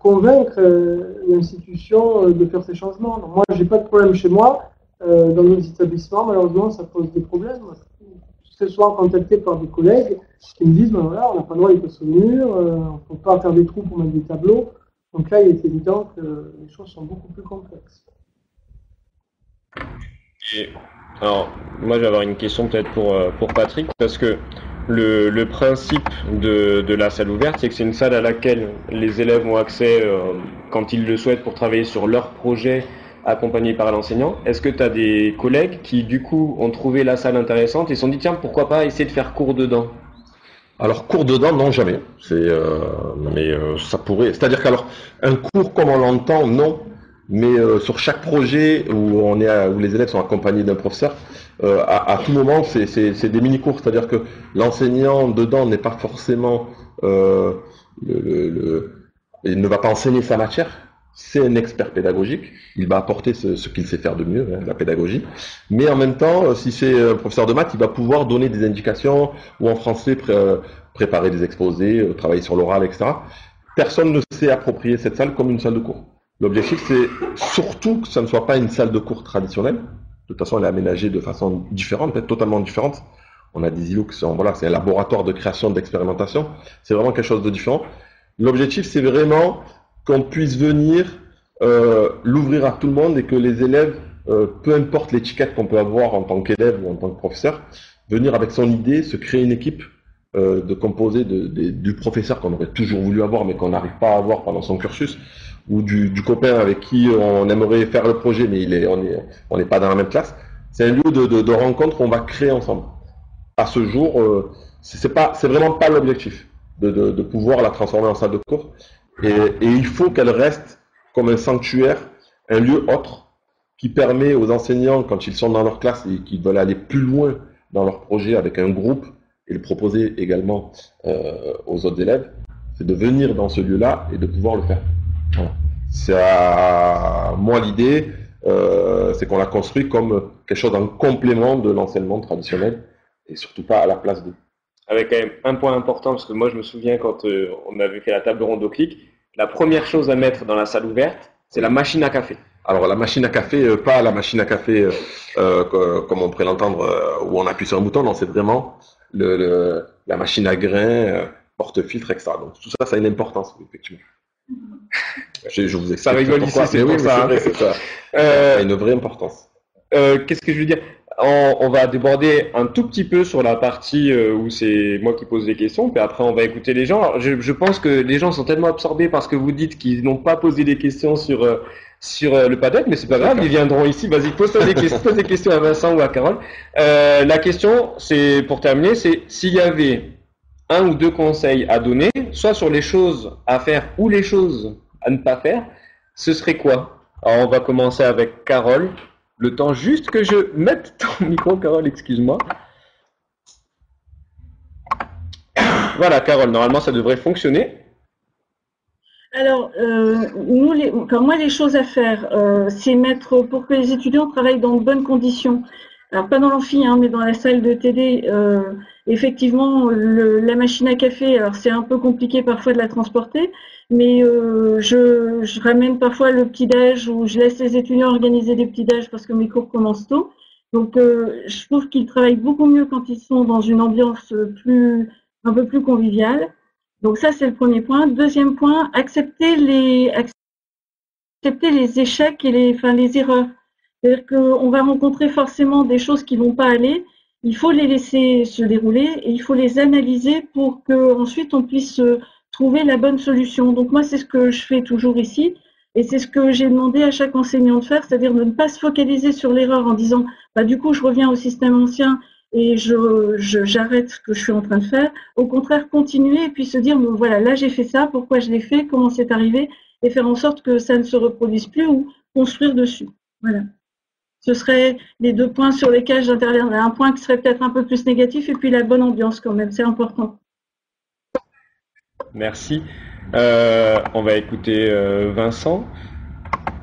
convaincre euh, l'institution euh, de faire ces changements. moi, j'ai pas de problème chez moi. dans nos établissements, malheureusement, ça pose des problèmes ce soit contacté par des collègues qui me disent, ben voilà, on n'a pas le droit d'être sur le mur, on ne peut pas faire des trous pour mettre des tableaux. Donc là, il est évident que les choses sont beaucoup plus complexes. alors, moi, je vais avoir une question peut-être pour, euh, pour Patrick, parce que le, le principe de, de, la salle ouverte, c'est que c'est une salle à laquelle les élèves ont accès euh, quand ils le souhaitent pour travailler sur leur projet accompagné par l'enseignant. Est-ce que tu as des collègues qui, du coup, ont trouvé la salle intéressante et se sont dit, tiens, pourquoi pas essayer de faire cours dedans alors cours dedans, non jamais. C'est euh, mais euh, ça pourrait. C'est-à-dire qu'alors un cours comme on l'entend, non. Mais euh, sur chaque projet où on est où les élèves sont accompagnés d'un professeur, à, tout moment c'est des mini cours. C'est-à-dire que l'enseignant dedans n'est pas forcément le, il ne va pas enseigner sa matière, c'est un expert pédagogique, il va apporter ce, qu'il sait faire de mieux, hein, la pédagogie. Mais en même temps, euh, si c'est un professeur de maths, il va pouvoir donner des indications ou en français euh, préparer des exposés, euh, travailler sur l'oral, etc. Personne ne sait approprier cette salle comme une salle de cours. L'objectif, c'est surtout que ça ne soit pas une salle de cours traditionnelle. De toute façon, elle est aménagée de façon différente, peut-être totalement différente. On a des îlots qui sont, voilà, c'est un laboratoire de création, d'expérimentation. C'est vraiment quelque chose de différent. L'objectif, c'est vraiment qu'on puisse venir euh, l'ouvrir à tout le monde et que les élèves, euh, peu importe l'étiquette qu'on peut avoir en tant qu'élève ou en tant que professeur, venir avec son idée, se créer une équipe euh, de composer du professeur qu'on aurait toujours voulu avoir mais qu'on n'arrive pas à avoir pendant son cursus, ou du, copain avec qui on aimerait faire le projet mais il est, on n'est on pas dans la même classe. C'est un lieu de, de, rencontre qu'on va créer ensemble. À ce jour, euh, c'est pas, c'est vraiment pas l'objectif de, pouvoir la transformer en salle de cours. Et, il faut qu'elle reste comme un sanctuaire, un lieu autre qui permet aux enseignants, quand ils sont dans leur classe et qu'ils veulent aller plus loin dans leur projet avec un groupe et le proposer également euh, aux autres élèves, c'est de venir dans ce lieu-là et de pouvoir le faire. C'est à moi l'idée, euh, c'est qu'on l'a construit comme quelque chose en complément de l'enseignement traditionnel et surtout pas à la place de avec quand même un point important, parce que moi je me souviens quand euh, on avait fait la table ronde au clic, la première chose à mettre dans la salle ouverte, c'est la machine à café. Alors la machine à café, euh, pas la machine à café euh, comme on pourrait l'entendre où on appuie sur un bouton, non, c'est vraiment le, la machine à grains, porte-filtre, etc. Donc tout ça, ça a une importance, effectivement. *laughs* Je, je vous explique. Ça rigole ici, c'est oui, ça. C'est ça. ça a une vraie importance. Qu'est-ce que je veux dire? On, va déborder un tout petit peu sur la partie euh, où c'est moi qui pose des questions, puis après on va écouter les gens. je, pense que les gens sont tellement absorbés par ce que vous dites qu'ils n'ont pas posé des questions sur euh, sur euh, le paddock, mais c'est pas grave, ils viendront ici. Vas-y, pose des questions, pose des questions à Vincent ou à Carole. la question, c'est pour terminer, c'est s'il y avait un ou deux conseils à donner, soit sur les choses à faire ou les choses à ne pas faire, ce serait quoi? Alors on va commencer avec Carole. Le temps juste que je mette ton *laughs* micro, Carole, excuse-moi. Voilà, Carole, normalement ça devrait fonctionner. Alors, euh, les, moi, les choses à faire, euh, c'est mettre pour que les étudiants travaillent dans de bonnes conditions. Alors, pas dans l'amphi, hein, mais dans la salle de TD. Euh, effectivement, la machine à café, alors c'est un peu compliqué parfois de la transporter, mais euh, je, ramène parfois le petit-déj ou je laisse les étudiants organiser des petits-déj parce que mes cours commencent tôt. Donc, euh, je trouve qu'ils travaillent beaucoup mieux quand ils sont dans une ambiance plus, un peu plus conviviale. Donc, ça, c'est le premier point. Deuxième point, accepter les, accepter les échecs et les, enfin, les erreurs. C'est-à-dire qu'on va rencontrer forcément des choses qui vont pas aller. Il faut les laisser se dérouler et il faut les analyser pour que ensuite on puisse trouver la bonne solution. Donc moi, c'est ce que je fais toujours ici. Et c'est ce que j'ai demandé à chaque enseignant de faire, c'est-à-dire de ne pas se focaliser sur l'erreur en disant, bah, du coup, je reviens au système ancien et je, j'arrête ce que je suis en train de faire. Au contraire, continuer et puis se dire, bon, voilà, là, j'ai fait ça, pourquoi je l'ai fait, comment c'est arrivé, et faire en sorte que ça ne se reproduise plus ou construire dessus. Voilà. Ce seraient les deux points sur lesquels j'interviendrai. Un point qui serait peut-être un peu plus négatif et puis la bonne ambiance quand même, c'est important. Merci. Euh, on va écouter euh, Vincent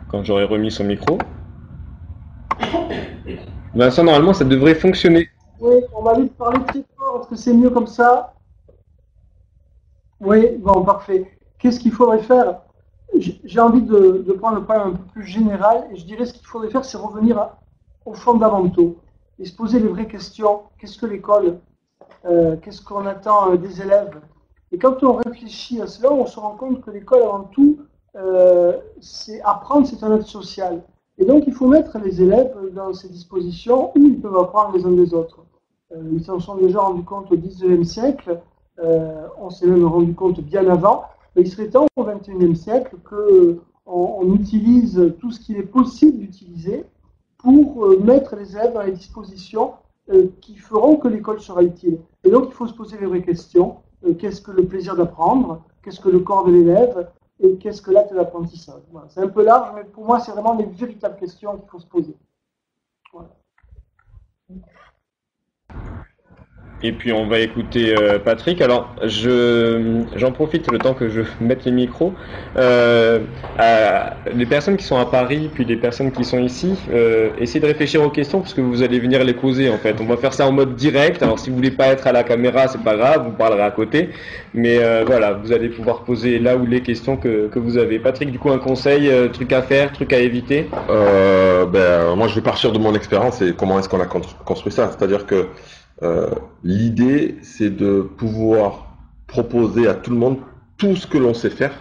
quand j'aurai remis son micro. Vincent, normalement, ça devrait fonctionner. Oui, on va vite parler très fort. Est-ce que c'est mieux comme ça Oui, bon, parfait. Qu'est-ce qu'il faudrait faire? J'ai envie de, prendre le point un peu plus général et je dirais ce qu'il faudrait faire, c'est revenir aux fondamentaux et se poser les vraies questions. Qu'est-ce que l'école euh, Qu'est-ce qu'on attend des élèves? Et quand on réfléchit à cela, on se rend compte que l'école, avant tout, euh, c'est apprendre, c'est un acte social. Et donc, il faut mettre les élèves dans ces dispositions où ils peuvent apprendre les uns des autres. Euh, ils s'en sont déjà rendus compte au XIXe siècle, euh, on s'est même rendu compte bien avant, il serait temps au XXIe siècle qu'on on utilise tout ce qu'il est possible d'utiliser pour mettre les élèves dans les dispositions qui feront que l'école sera utile. Et donc, il faut se poser les vraies questions. Euh, qu'est-ce que le plaisir d'apprendre, qu'est-ce que le corps de l'élève? Et qu'est-ce que l'acte d'apprentissage? C'est un peu large, mais pour moi, c'est vraiment les véritables questions qu'il faut se poser. Et puis on va écouter euh, Patrick. Alors je j'en profite le temps que je *laughs* mette les micros. Euh, les personnes qui sont à Paris, puis les personnes qui sont ici, euh, essayez de réfléchir aux questions parce que vous allez venir les poser en fait. On va faire ça en mode direct. Alors si vous voulez pas être à la caméra, c'est pas grave, vous parlerez à côté. Mais euh, voilà, vous allez pouvoir poser là où les questions que, que vous avez. Patrick, du coup un conseil, truc à faire, truc à éviter? ben moi je vais partir de mon expérience et comment est-ce qu'on a construit ça. C'est-à-dire que euh, l'idée, c'est de pouvoir proposer à tout le monde tout ce que l'on sait faire,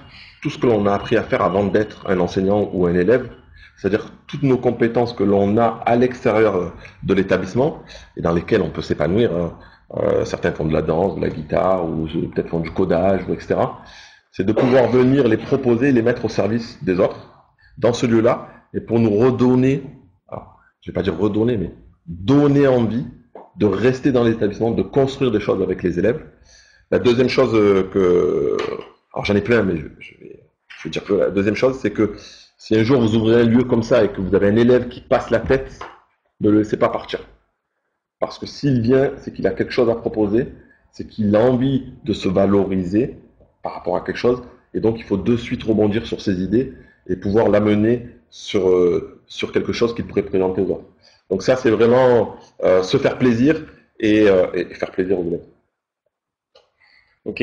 tout ce que l'on a appris à faire avant d'être un enseignant ou un élève, c'est-à-dire toutes nos compétences que l'on a à l'extérieur de l'établissement et dans lesquelles on peut s'épanouir. Hein. Euh, certains font de la danse, de la guitare, ou peut-être font du codage, etc. C'est de pouvoir venir les proposer, les mettre au service des autres dans ce lieu-là, et pour nous redonner, je vais pas dire redonner, mais donner envie de rester dans l'établissement, de construire des choses avec les élèves. La deuxième chose euh, que, alors j'en ai plein, mais je, vais, dire que la deuxième chose, c'est que si un jour vous ouvrez un lieu comme ça et que vous avez un élève qui passe la tête, ne le laissez pas partir. Parce que s'il vient, c'est qu'il a quelque chose à proposer, c'est qu'il a envie de se valoriser par rapport à quelque chose, et donc il faut de suite rebondir sur ses idées et pouvoir l'amener sur, euh, sur quelque chose qu'il pourrait présenter aux autres. Donc ça, c'est vraiment euh, se faire plaisir et, euh, faire plaisir aux élèves. Ok.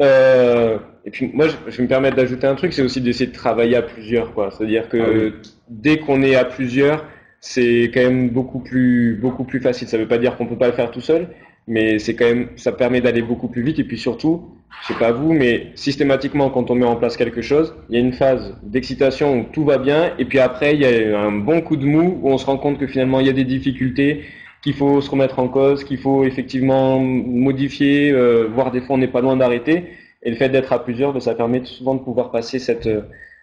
Euh, et puis moi, je, vais me permettre d'ajouter un truc, c'est aussi d'essayer de travailler à plusieurs. C'est-à-dire que ah dès qu'on est à plusieurs, c'est quand même beaucoup plus, beaucoup plus facile. Ça ne veut pas dire qu'on ne peut pas le faire tout seul, mais c'est quand même, ça permet d'aller beaucoup plus vite. Et puis surtout, je sais pas vous, mais systématiquement, quand on met en place quelque chose, il y a une phase d'excitation où tout va bien, et puis après, il y a un bon coup de mou où on se rend compte que finalement, il y a des difficultés, qu'il faut se remettre en cause, qu'il faut effectivement modifier, euh, voire des fois, on n'est pas loin d'arrêter. Et le fait d'être à plusieurs, ben, ça permet souvent de pouvoir passer cette,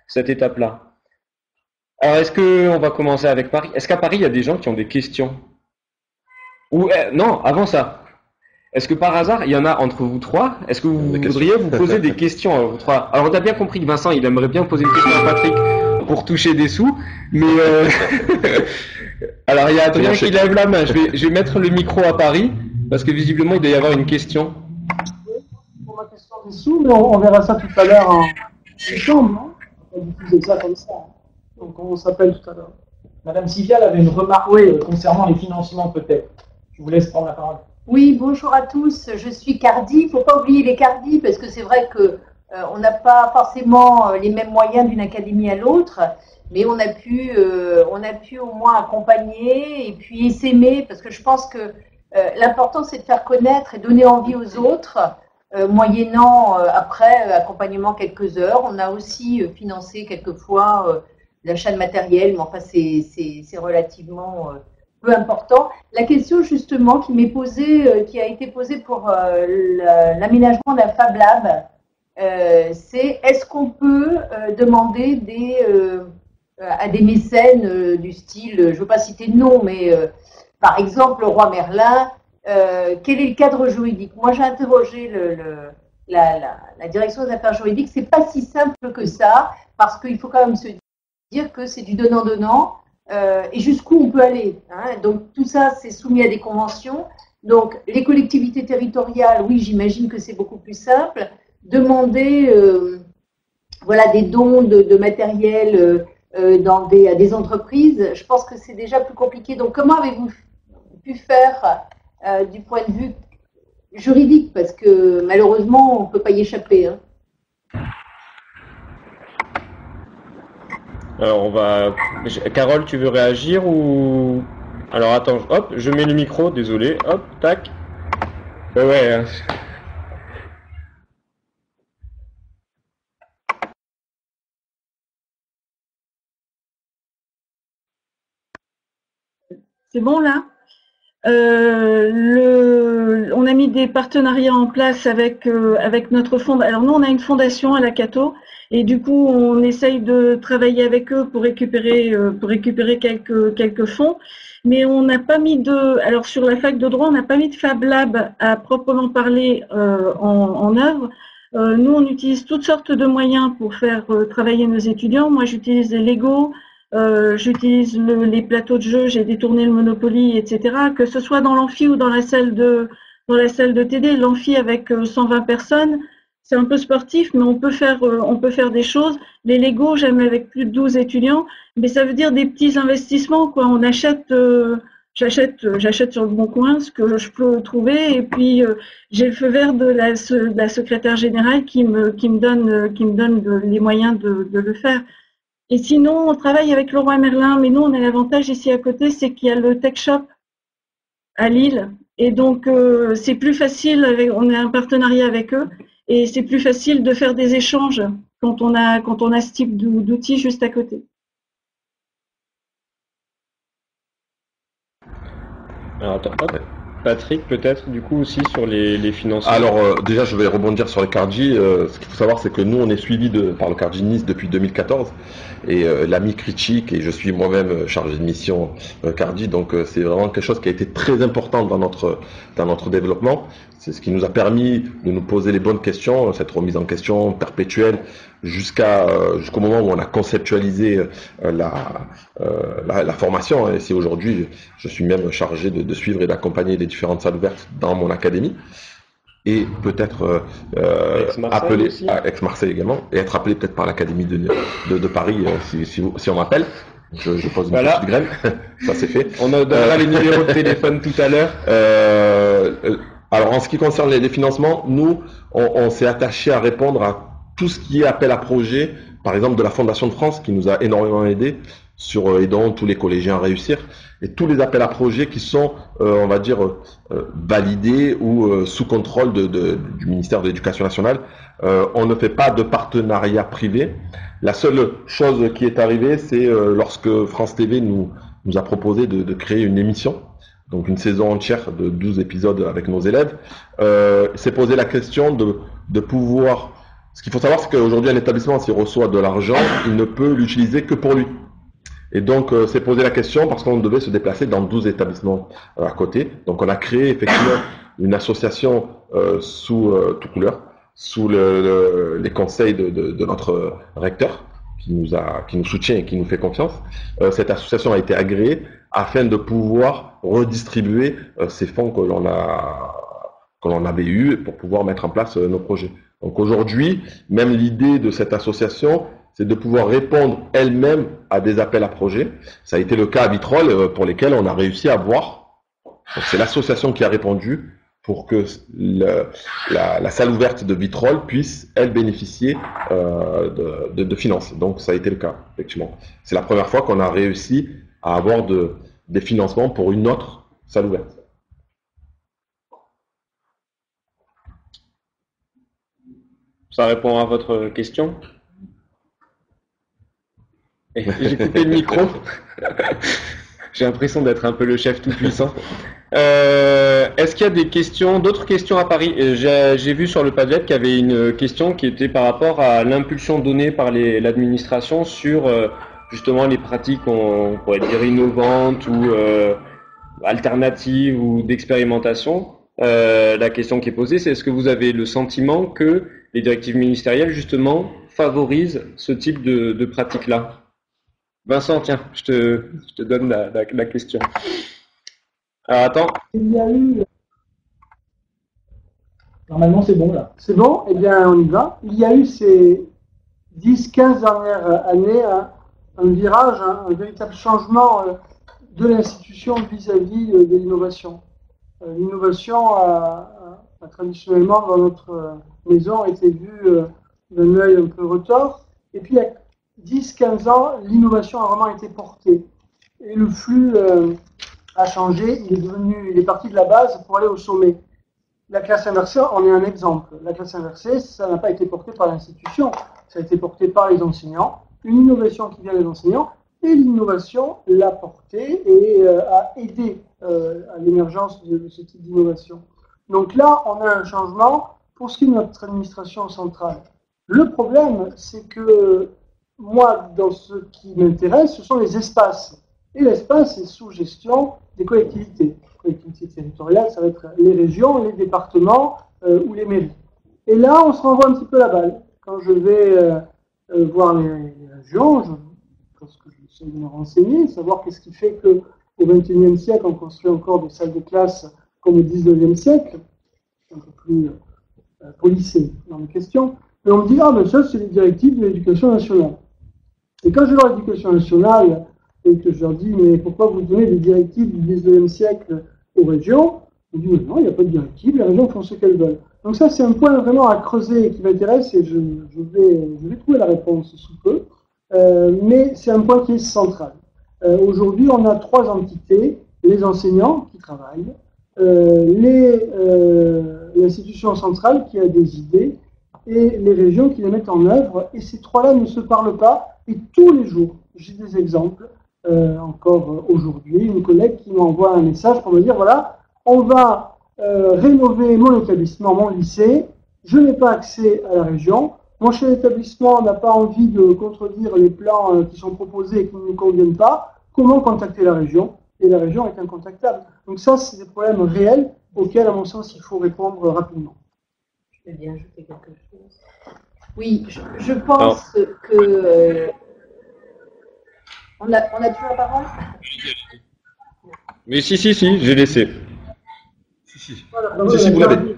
cette étape-là. Alors, est-ce que on va commencer avec Paris? Est-ce qu'à Paris, il y a des gens qui ont des questions? Ou eh, non, avant ça, est-ce que par hasard, il y en a entre vous trois? Est-ce que vous voudriez vous poser des questions à vous trois? Alors, on a bien compris que Vincent, il aimerait bien poser une question à Patrick pour toucher des sous, mais euh... *laughs* alors il y a Adrien qui lève la main. Je vais, je vais mettre le micro à Paris parce que visiblement il doit y avoir une question. Pour ma question des sous, mais on, verra ça tout à l'heure en chambre, non? On va diffuser ça comme ça. Donc on s'appelle tout à l'heure. Madame Sylvia avait une remarque euh, concernant les financements peut-être. Je vous laisse prendre la parole. Oui, bonjour à tous. Je suis Cardi. Il ne faut pas oublier les Cardi parce que c'est vrai que euh, on n'a pas forcément euh, les mêmes moyens d'une académie à l'autre, mais on a pu, euh, on a pu au moins accompagner et puis s'aimer parce que je pense que l'important c'est de faire connaître et donner envie aux autres, moyennant après accompagnement quelques heures. On a aussi financé quelquefois l'achat de matériel, mais enfin c'est relativement peu important. La question justement qui m'est posée, euh, qui a été posée pour euh, l'aménagement d'un Fab Lab, euh, c'est est-ce qu'on peut demander à des mécènes du style, je ne veux pas citer de nom, mais par exemple le roi Merlin, quel est le cadre juridique? Moi j'ai interrogé la, la, direction des affaires juridiques, c'est pas si simple que ça, parce qu'il faut quand même se dire que c'est du donnant-donnant, et jusqu'où on peut aller. Hein. Donc tout ça, c'est soumis à des conventions. Donc les collectivités territoriales, oui, j'imagine que c'est beaucoup plus simple. Demander voilà, des dons de, matériel des, à des entreprises, je pense que c'est déjà plus compliqué. Donc comment avez-vous pu faire du point de vue juridique? Parce que malheureusement, on ne peut pas y échapper. Hein. Alors on va. Carole, tu veux réagir ou? Alors attends, hop, je mets le micro, désolé, hop, tac. Ouais, ouais. Hein. C'est bon là? Euh, le, on a mis des partenariats en place avec, euh, avec notre fond. Alors nous, on a une fondation à la Cato et du coup, on essaye de travailler avec eux pour récupérer, euh, pour récupérer quelques, quelques fonds. Mais on n'a pas mis de, alors sur la fac de droit, on n'a pas mis de Fab Lab à proprement parler en, en, œuvre. nous, on utilise toutes sortes de moyens pour faire travailler nos étudiants. Moi, j'utilise des Lego, euh, j'utilise les plateaux de jeu, j'ai détourné le Monopoly, etc. Que ce soit dans l'amphi ou dans la salle de dans la salle de TD, l'amphi avec 120 euh, personnes, c'est un peu sportif, mais on peut faire euh, on peut faire des choses. Les Lego, j'aime avec plus de 12 étudiants, mais ça veut dire des petits investissements quoi. On achète j'achète j'achète sur le bon coin ce que je peux trouver et puis j'ai le feu vert de la, de la secrétaire générale qui me qui me donne qui me donne les moyens de, de le faire. Et sinon, on travaille avec Leroy Merlin, mais nous, on a l'avantage ici à côté, c'est qu'il y a le Tech Shop à Lille. Et donc, euh, c'est plus facile, avec, on a un partenariat avec eux, et c'est plus facile de faire des échanges quand on a, quand on a ce type d'outils juste à côté. Alors, attends, Patrick, peut-être du coup aussi sur les, les financements. Alors euh, déjà, je vais rebondir sur le Cardi. Euh, ce qu'il faut savoir, c'est que nous, on est suivi de, par le Cardi Nice depuis 2014 et euh, l'ami critique et je suis moi-même chargé de mission Cardi. Donc c'est vraiment quelque chose qui a été très important dans notre dans notre développement. C'est ce qui nous a permis de nous poser les bonnes questions, cette remise en question perpétuelle jusqu'à euh, jusqu'au moment où on a conceptualisé euh, euh, la, la, formation. Et c'est aujourd'hui, je suis même chargé de, suivre et d'accompagner les différentes salles ouvertes dans mon académie. Et peut-être appelé à Aix-Marseille également, et être appelé peut-être par l'académie de, de, Paris si, si, on m'appelle. Je, je, pose une petite graine, *laughs* ça c'est fait. On donnera les numéros de téléphone tout à l'heure. *laughs* alors en ce qui concerne les, financements, nous, on, on s'est attaché à répondre à tout ce qui est appel à projet, par exemple de la Fondation de France qui nous a énormément aidé sur euh, aidant tous les collégiens à réussir, et tous les appels à projets qui sont, euh, on va dire, euh, validés ou sous contrôle du ministère de l'Éducation nationale. on ne fait pas de partenariat privé. La seule chose qui est arrivée, c'est lorsque France TV nous, a proposé de, créer une émission, donc une saison entière de 12 épisodes avec nos élèves. c'est posé la question de, de pouvoir ce qu'il faut savoir, c'est qu'aujourd'hui, un établissement, s'il reçoit de l'argent, il ne peut l'utiliser que pour lui. Et donc, euh, c'est posé la question parce qu'on devait se déplacer dans 12 établissements euh, à côté. Donc, on a créé effectivement une association euh, sous toute couleur, sous les conseils de, notre recteur, qui nous, a, qui nous soutient et qui nous fait confiance. cette association a été agréée afin de pouvoir redistribuer ces fonds que l'on a que l'on avait eu pour pouvoir mettre en place nos projets. Donc aujourd'hui, même l'idée de cette association, c'est de pouvoir répondre elle-même à des appels à projets. Ça a été le cas à Vitrolles euh, pour lesquels on a réussi à voir. C'est l'association qui a répondu pour que la, salle ouverte de Vitrolles puisse, elle, bénéficier euh, de, finances. Donc ça a été le cas, effectivement. C'est la première fois qu'on a réussi à avoir des financements pour une autre salle ouverte. Ça répond à votre question? J'ai coupé le micro. *laughs* J'ai l'impression d'être un peu le chef tout puissant. Euh, est-ce qu'il y a des questions, d'autres questions à Paris? Euh, J'ai vu sur le Padlet qu'il y avait une question qui était par rapport à l'impulsion donnée par l'administration sur euh, justement les pratiques, on pourrait dire innovantes ou alternatives ou d'expérimentation. la question qui est posée, c'est est-ce que vous avez le sentiment que les directives ministérielles, justement, favorisent ce type de, pratique-là? Vincent, tiens, je te, donne la, question. Alors attends. Il y a eu. Normalement, c'est bon là. C'est bon? Eh bien, on y va. Il y a eu ces 10-15 dernières années un, virage, un, véritable changement euh, de l'institution vis-à-vis euh, de l'innovation. Euh, l'innovation a, traditionnellement dans notre maison été vue d'un œil un peu retors. Et puis, 10-15 ans, l'innovation a vraiment été portée. Et le flux a changé, il est devenu, il est parti de la base pour aller au sommet. La classe inversée en est un exemple. La classe inversée, ça n'a pas été porté par l'institution, ça a été porté par les enseignants. Une innovation qui vient des enseignants, et l'innovation l'a porté et euh, a aidé euh, à l'émergence de, ce type d'innovation. Donc là, on a un changement pour ce qui est de notre administration centrale. Le problème, c'est que moi, dans ce qui m'intéresse, ce sont les espaces. Et l'espace est sous gestion des collectivités collectivités territoriales, ça va être les régions, les départements euh, ou les mairies. Et là, on se renvoie un petit peu la balle. Quand je vais euh, euh, voir les, régions, je, pense que j'essaie de me renseigner, savoir qu'est-ce qui fait qu'au XXIe siècle, on construit encore des salles de classe comme au XIXe siècle, un peu plus policé dans mes questions. Et on me dit, ah, ben ça, c'est les directives de l'éducation nationale. Et quand je vois l'éducation nationale, et que je leur dis, mais pourquoi vous donnez des directives du XIXe siècle aux régions? Ils disent, non, il n'y a pas de directive, les régions font ce qu'elles veulent. Donc ça, c'est un point vraiment à creuser qui m'intéresse, et je, vais, vais, trouver la réponse sous peu. Euh, mais c'est un point qui est central. Euh, aujourd'hui, on a trois entités, les enseignants qui travaillent, euh, l'institution centrale qui a des idées, et les régions qui les mettent en œuvre. Et ces trois-là ne se parlent pas, et tous les jours, j'ai des exemples, euh, encore aujourd'hui, une collègue qui m'envoie un message pour me dire, voilà, on va euh, rénover mon établissement, mon lycée, je n'ai pas accès à la région, mon chef d'établissement n'a pas envie de contredire les plans euh, qui sont proposés et qui ne nous conviennent pas, comment contacter la région? Et la région est incontactable. Donc ça, c'est des problèmes réels auxquels, à mon sens, il faut répondre rapidement. Je vais bien ajouter quelque chose. Oui, je, pense que on a, on a toujours la parole? Mais si, si, si, j'ai laissé. Si, si. si, vous l'avez.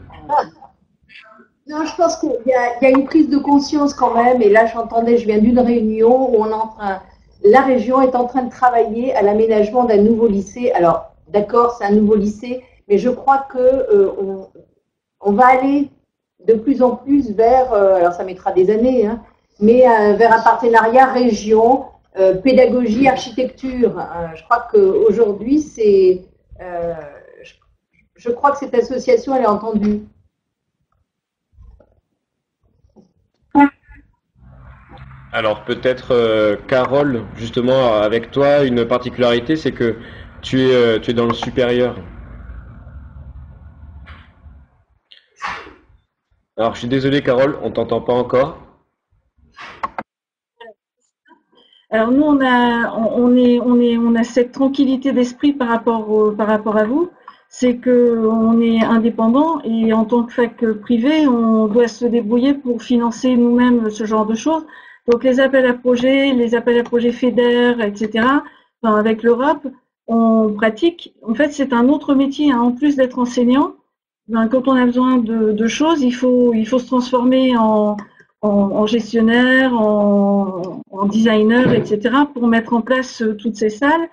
Non, je pense qu'il y, y, a une prise de conscience quand même. Et là, j'entendais, je viens d'une réunion où on est en train, la région est en train de travailler à l'aménagement d'un nouveau lycée. Alors, d'accord, c'est un nouveau lycée, mais je crois que euh, on, on, va aller de plus en plus vers, euh, alors ça mettra des années, hein, mais euh, vers un partenariat région euh, pédagogie, architecture. Je crois qu'aujourd'hui, c'est. Je, crois que cette association, elle est entendue. Alors peut-être, Carole, justement, avec toi, une particularité, c'est que tu es dans le supérieur. Alors je suis désolé, Carole, on t'entend pas encore. Alors nous, on a, on est, on est, on a cette tranquillité d'esprit par rapport, par rapport à vous, c'est que on est indépendant et en tant que fac privé, on doit se débrouiller pour financer nous-mêmes ce genre de choses. Donc les appels à projets, les appels à projets FEDER, etc. avec l'Europe, on pratique. En fait, c'est un autre métier. Hein. En plus d'être enseignant, ben, quand on a besoin de, de, choses, il faut, il faut se transformer en, en, gestionnaire, en, designer, etc., pour mettre en place euh, toutes ces salles.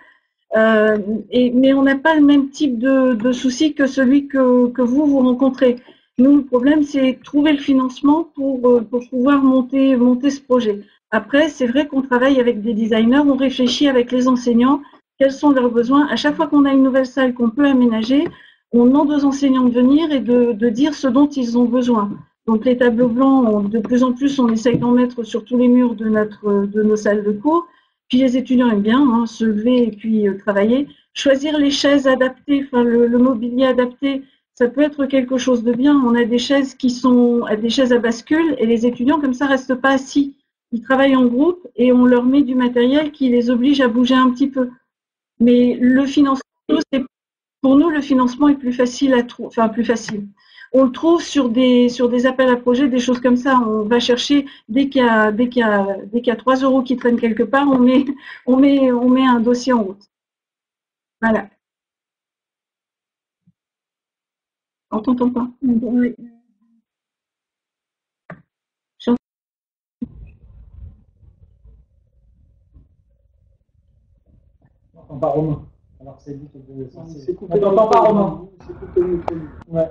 Euh, et, mais on n'a pas le même type de, de souci que celui que, que, vous, vous rencontrez. Nous, le problème, c'est trouver le financement pour, euh, pour pouvoir monter, monter ce projet. Après, c'est vrai qu'on travaille avec des designers, on réfléchit avec les enseignants, quels sont leurs besoins. À chaque fois qu'on a une nouvelle salle qu'on peut aménager, on demande aux enseignants de venir et de, de dire ce dont ils ont besoin. Donc les tableaux blancs, de plus en plus, on essaye d'en mettre sur tous les murs de, notre, de nos salles de cours. Puis les étudiants aiment bien hein, se lever et puis euh, travailler. Choisir les chaises adaptées, enfin le, mobilier adapté, ça peut être quelque chose de bien. On a des chaises qui sont des chaises à bascule et les étudiants comme ça restent pas assis. Ils travaillent en groupe et on leur met du matériel qui les oblige à bouger un petit peu. Mais le financement, pour nous, le financement est plus facile à trouver, enfin plus facile on le trouve sur des sur des appels à projets, des choses comme ça. On va chercher dès qu'il y a dès qu'il y a dès qu'il y a 3 euros qui traînent quelque part, on met *laughs* on met on met un dossier en route. Voilà. On t'entend pas? Alors c'est lui qui est censé. On t'entend pas Romain. Ouais.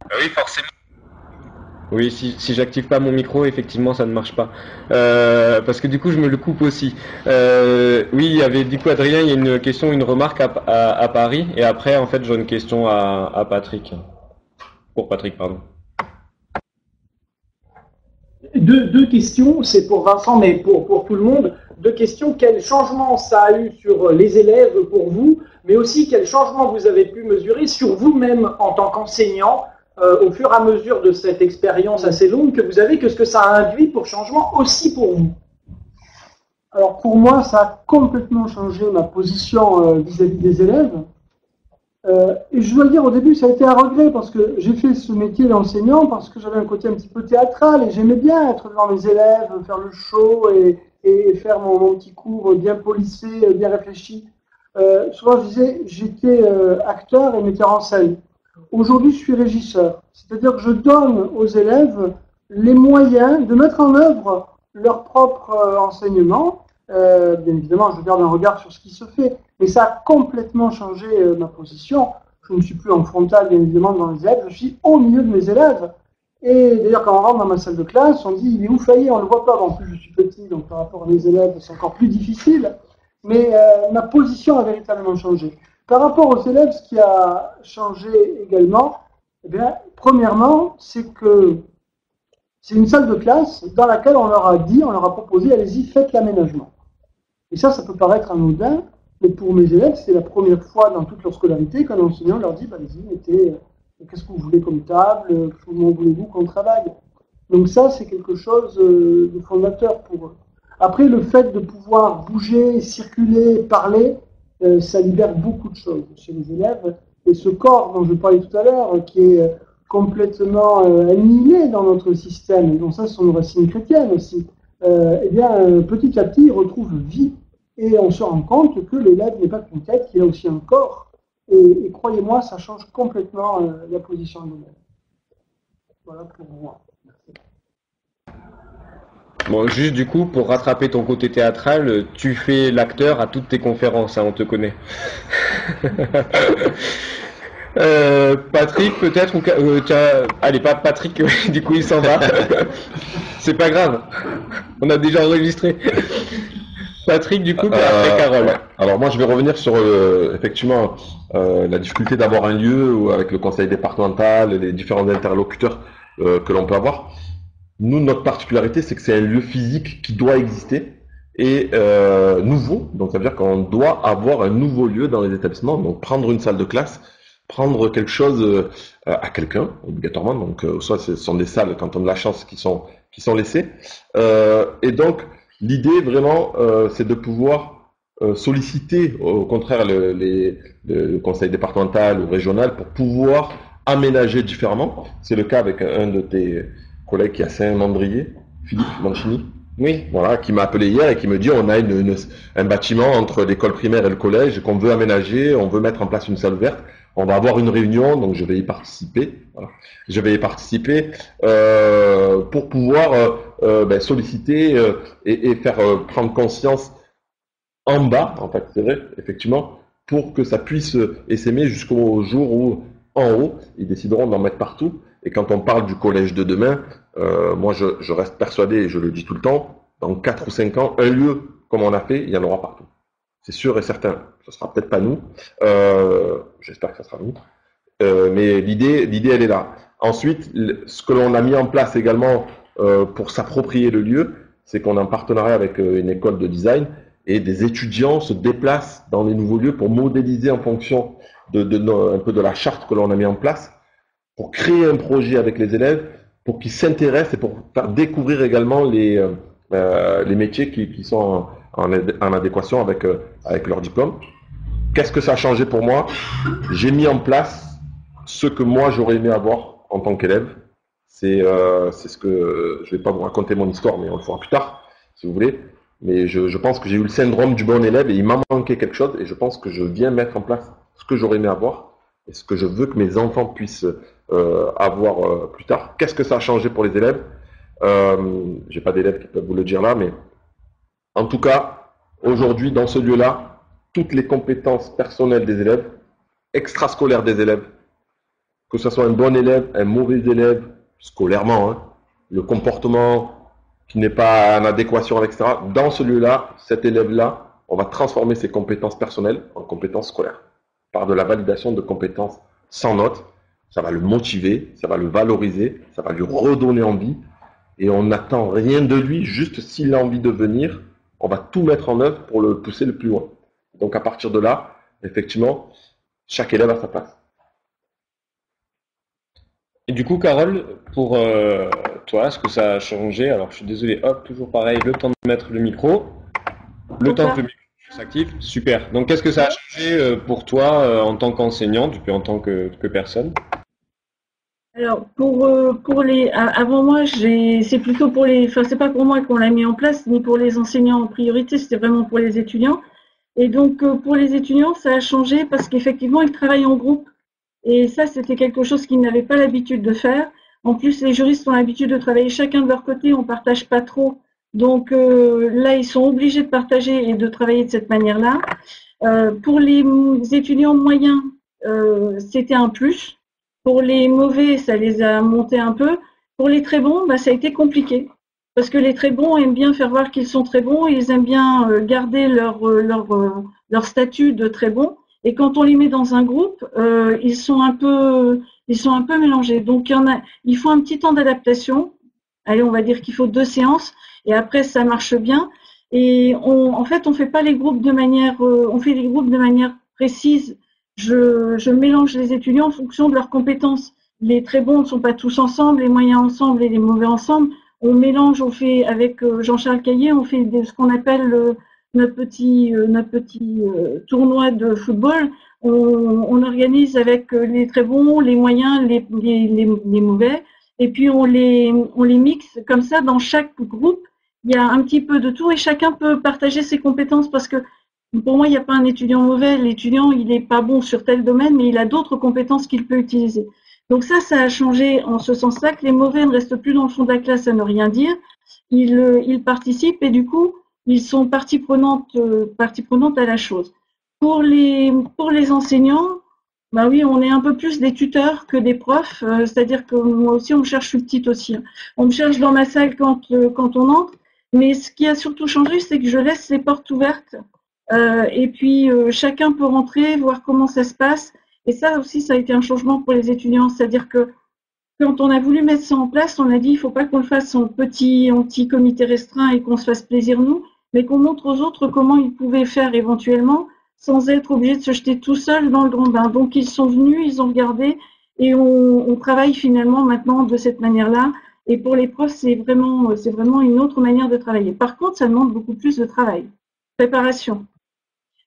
Ah oui, forcément. Oui, si, si j'active pas mon micro, effectivement, ça ne marche pas. Euh, parce que du coup, je me le coupe aussi. Euh, oui, il y avait du coup, Adrien, il y a une question, une remarque à, à, Paris. Et après, en fait, j'ai une question à, à Patrick. Pour Patrick, pardon. Deux, deux questions, c'est pour Vincent, mais pour, pour tout le monde. Deux questions. Quel changement ça a eu sur les élèves pour vous, mais aussi quel changement vous avez pu mesurer sur vous-même en tant qu'enseignant euh, au fur et à mesure de cette expérience assez longue que vous avez, que ce que ça a induit pour changement aussi pour vous? Alors pour moi, ça a complètement changé ma position euh, vis-à-vis des élèves. Euh, et je dois dire, au début, ça a été un regret parce que j'ai fait ce métier d'enseignant parce que j'avais un côté un petit peu théâtral et j'aimais bien être devant mes élèves, faire le show et, et faire mon, petit cours bien polissé, bien réfléchi. souvent, je disais, j'étais acteur et metteur en scène. Aujourd'hui, je suis régisseur. C'est-à-dire que je donne aux élèves les moyens de mettre en œuvre leur propre euh, enseignement. Euh, bien évidemment, je garde un regard sur ce qui se fait, mais ça a complètement changé euh, ma position. Je ne suis plus en frontal, bien évidemment, dans les élèves, je suis au milieu de mes élèves. Et d'ailleurs, quand on rentre dans ma salle de classe, on dit, il est où Faillet On ne le voit pas. En plus, je suis petit, donc par rapport à mes élèves, c'est encore plus difficile. Mais ma position a véritablement changé. Par rapport aux élèves, ce qui a changé également, eh bien, premièrement, c'est que c'est une salle de classe dans laquelle on leur a dit, on leur a proposé, allez-y, faites l'aménagement. Et ça, ça peut paraître anodin, mais pour mes élèves, c'est la première fois dans toute leur scolarité qu'un enseignant leur dit, bah, allez-y, mettez, euh, qu'est-ce que vous voulez comme table, comment voulez-vous qu'on travaille? Donc ça, c'est quelque chose euh, de fondateur pour eux. Après, le fait de pouvoir bouger, circuler, parler, euh, ça libère beaucoup de choses chez les élèves. Et ce corps dont je parlais tout à l'heure, qui est euh, complètement annihilé dans notre système, donc ça ce sont nos racines chrétiennes aussi, eh bien, petit à petit, il retrouve vie. Et on se rend compte que l'élève n'est pas qu'une tête, qu'il a aussi un corps. Et, croyez-moi, ça change complètement la position de l'élève. Voilà pour moi. Bon, juste du coup, pour rattraper ton côté théâtral, tu fais l'acteur à toutes tes conférences, hein, on te connaît. *laughs* euh, Patrick, peut-être, euh, allez, pas Patrick, *laughs* du coup il s'en va. *laughs* C'est pas grave, on a déjà enregistré. Patrick, du coup, après euh, Carole. Alors moi, je vais revenir sur euh, effectivement euh, la difficulté d'avoir un lieu avec le conseil départemental, les différents interlocuteurs que l'on peut avoir. Nous, notre particularité, c'est que c'est un lieu physique qui doit exister et euh, nouveau. Donc, ça veut dire qu'on doit avoir un nouveau lieu dans les établissements. Donc, prendre une salle de classe, prendre quelque chose euh, à quelqu'un, obligatoirement. Donc, euh, soit ce sont des salles, quand on a de la chance, qui sont, qui sont laissées. et donc, l'idée, vraiment, c'est de pouvoir solliciter, au contraire, le, les, le conseil départemental ou régional pour pouvoir aménager différemment. C'est le cas avec un de tes collègue qui a Saint-Mandrier, Philippe Mancini. Oui. Voilà, qui m'a appelé hier et qui me dit on a une, un bâtiment entre l'école primaire et le collège qu'on veut aménager, on veut mettre en place une salle verte. On va avoir une réunion, donc je vais y participer. Je vais y participer euh, pour pouvoir euh, euh ben, solliciter euh, et, faire euh, prendre conscience en bas, en fait, c'est vrai, effectivement, pour que ça puisse essaimer jusqu'au jour où, en haut, ils décideront d'en mettre partout. Et quand on parle du collège de demain, euh, moi je, reste persuadé, et je le dis tout le temps, dans 4 ou 5 ans, un lieu comme on a fait, il y en aura partout. C'est sûr et certain. Ce sera peut-être pas nous. Euh, j'espère que ce sera nous. Euh, mais l'idée, elle est là. Ensuite, ce que l'on a mis en place également pour s'approprier le lieu, c'est qu'on a un partenariat avec une école de design et des étudiants se déplacent dans les nouveaux lieux pour modéliser en fonction de, un peu de la charte que l'on a mis en place pour créer un projet avec les élèves, pour qu'ils s'intéressent et pour faire découvrir également les, euh, euh les métiers qui, sont en, en, adéquation avec, euh, avec leur diplôme. Qu'est-ce que ça a changé pour moi? J'ai mis en place ce que moi j'aurais aimé avoir en tant qu'élève. C'est euh, ce que je vais pas vous raconter mon histoire, mais on le fera plus tard, si vous voulez. Mais je, je pense que j'ai eu le syndrome du bon élève et il m'a manqué quelque chose et je pense que je viens mettre en place ce que j'aurais aimé avoir et ce que je veux que mes enfants puissent euh, avoir euh, plus tard. Qu'est-ce que ça a changé pour les élèves? Euh, J'ai pas d'élèves qui peuvent vous le dire là, mais en tout cas, aujourd'hui, dans ce lieu-là, toutes les compétences personnelles des élèves, extrascolaires des élèves, que ce soit un bon élève, un mauvais élève, scolairement, hein, le comportement qui n'est pas en adéquation avec ça, dans ce lieu-là, cet élève-là, on va transformer ses compétences personnelles en compétences scolaires par de la validation de compétences sans notes. Ça va le motiver, ça va le valoriser, ça va lui redonner envie. Et on n'attend rien de lui, juste s'il a envie de venir, on va tout mettre en œuvre pour le pousser le plus loin. Donc à partir de là, effectivement, chaque élève a sa place. Et du coup, Carole, pour euh, toi, est-ce que ça a changé? Alors, je suis désolé, hop, toujours pareil, le temps de mettre le micro. Le temps que le micro s'active, super. Donc, qu'est-ce que ça a changé euh, pour toi euh, en tant qu'enseignante, puis en tant que, personne? Alors pour pour les avant moi c'est plutôt pour les enfin c'est pas pour moi qu'on l'a mis en place ni pour les enseignants en priorité c'était vraiment pour les étudiants. Et donc pour les étudiants ça a changé parce qu'effectivement ils travaillent en groupe et ça, c'était quelque chose qu'ils n'avaient pas l'habitude de faire. En plus, les juristes ont l'habitude de travailler chacun de leur côté, on ne partage pas trop. Donc euh, là, ils sont obligés de partager et de travailler de cette manière-là. Euh, pour les étudiants moyens, euh, c'était un plus. Pour les mauvais, ça les a montés un peu. Pour les très bons, bah, ça a été compliqué. Parce que les très bons aiment bien faire voir qu'ils sont très bons, ils aiment bien garder leur, leur, leur statut de très bons. Et quand on les met dans un groupe, euh, ils sont un peu, ils sont un peu mélangés. Donc il faut un petit temps d'adaptation. Allez, on va dire qu'il faut deux séances, et après ça marche bien. Et en fait, on fait pas les groupes de manière, euh, on fait les groupes de manière précise. Je, je mélange les étudiants en fonction de leurs compétences. Les très bons ne sont pas tous ensemble, les moyens ensemble et les mauvais ensemble. On mélange, on fait avec euh, Jean-Charles Caillé, on fait ce qu'on appelle notre petit, euh, notre petit euh, tournoi de football, on, organise avec euh, les très bons, les moyens, les, les, mauvais, et puis on les, on les mixe comme ça dans chaque groupe. Il y a un petit peu de tout et chacun peut partager ses compétences parce que pour moi, il n'y a pas un étudiant mauvais. L'étudiant, il n'est pas bon sur tel domaine, mais il a d'autres compétences qu'il peut utiliser. Donc ça, ça a changé en ce sens-là que les mauvais ne restent plus dans le fond de la classe à ne rien dire. Ils, ils participent et du coup, ils sont partie prenante, euh, partie prenante à la chose. Pour les, pour les enseignants, bah oui, on est un peu plus des tuteurs que des profs, euh, c'est-à-dire que moi aussi, on me cherche, je petite aussi. Hein. On me cherche dans ma salle quand, euh, quand on entre, mais ce qui a surtout changé, c'est que je laisse les portes ouvertes et puis chacun peut rentrer, voir comment ça se passe. Et ça aussi, ça a été un changement pour les étudiants, c'est-à-dire que quand on a voulu mettre ça en place, on a dit il ne faut pas qu'on le fasse en petit, en petit comité restreint et qu'on se fasse plaisir nous mais qu'on montre aux autres comment ils pouvaient faire éventuellement sans être obligés de se jeter tout seul dans le grand bain. Donc ils sont venus, ils ont regardé et on, travaille finalement maintenant de cette manière-là. Et pour les profs, c'est vraiment, une autre manière de travailler. Par contre, ça demande beaucoup plus de travail, préparation.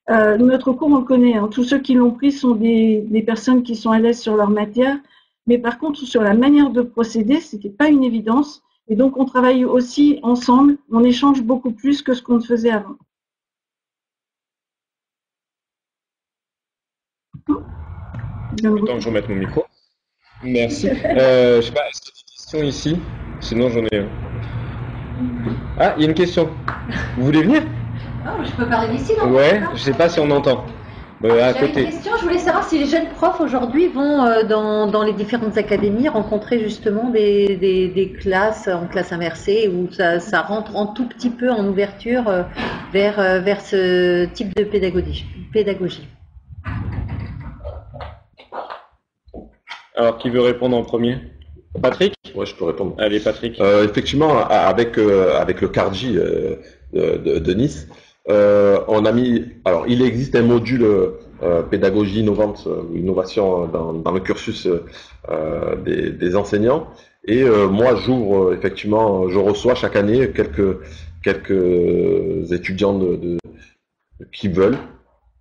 Euh, notre cours, on le connaît. Hein. Tous ceux qui l'ont pris sont des, des, personnes qui sont à l'aise sur leur matière. Mais par contre, sur la manière de procéder, c'était pas une évidence. Et donc, on travaille aussi ensemble, on échange beaucoup plus que ce qu'on faisait avant. Autant que je remette mon micro. Merci. Euh, je sais pas, est-ce qu'il y a une question ici? Sinon, j'en ai un. Ah, il y a une question. Vous voulez venir? Oh, Je peux parler d'ici, non? Ouais, je sais pas si on entend. Euh, une question, je voulais savoir si les jeunes profs aujourd'hui vont euh, dans, les différentes académies rencontrer justement des, classes en classe inversée où ça, rentre en tout petit peu en ouverture euh, vers, vers ce type de pédagogie. pédagogie. Alors, qui veut répondre en premier? Patrick? Oui, je peux répondre. Allez, Patrick. effectivement, avec, avec le Cardi de Nice, euh, on a mis, alors il existe un module euh, pédagogie innovante, euh, innovation dans, le cursus des, enseignants. Et moi, j'ouvre effectivement, je reçois chaque année quelques quelques étudiants de, qui veulent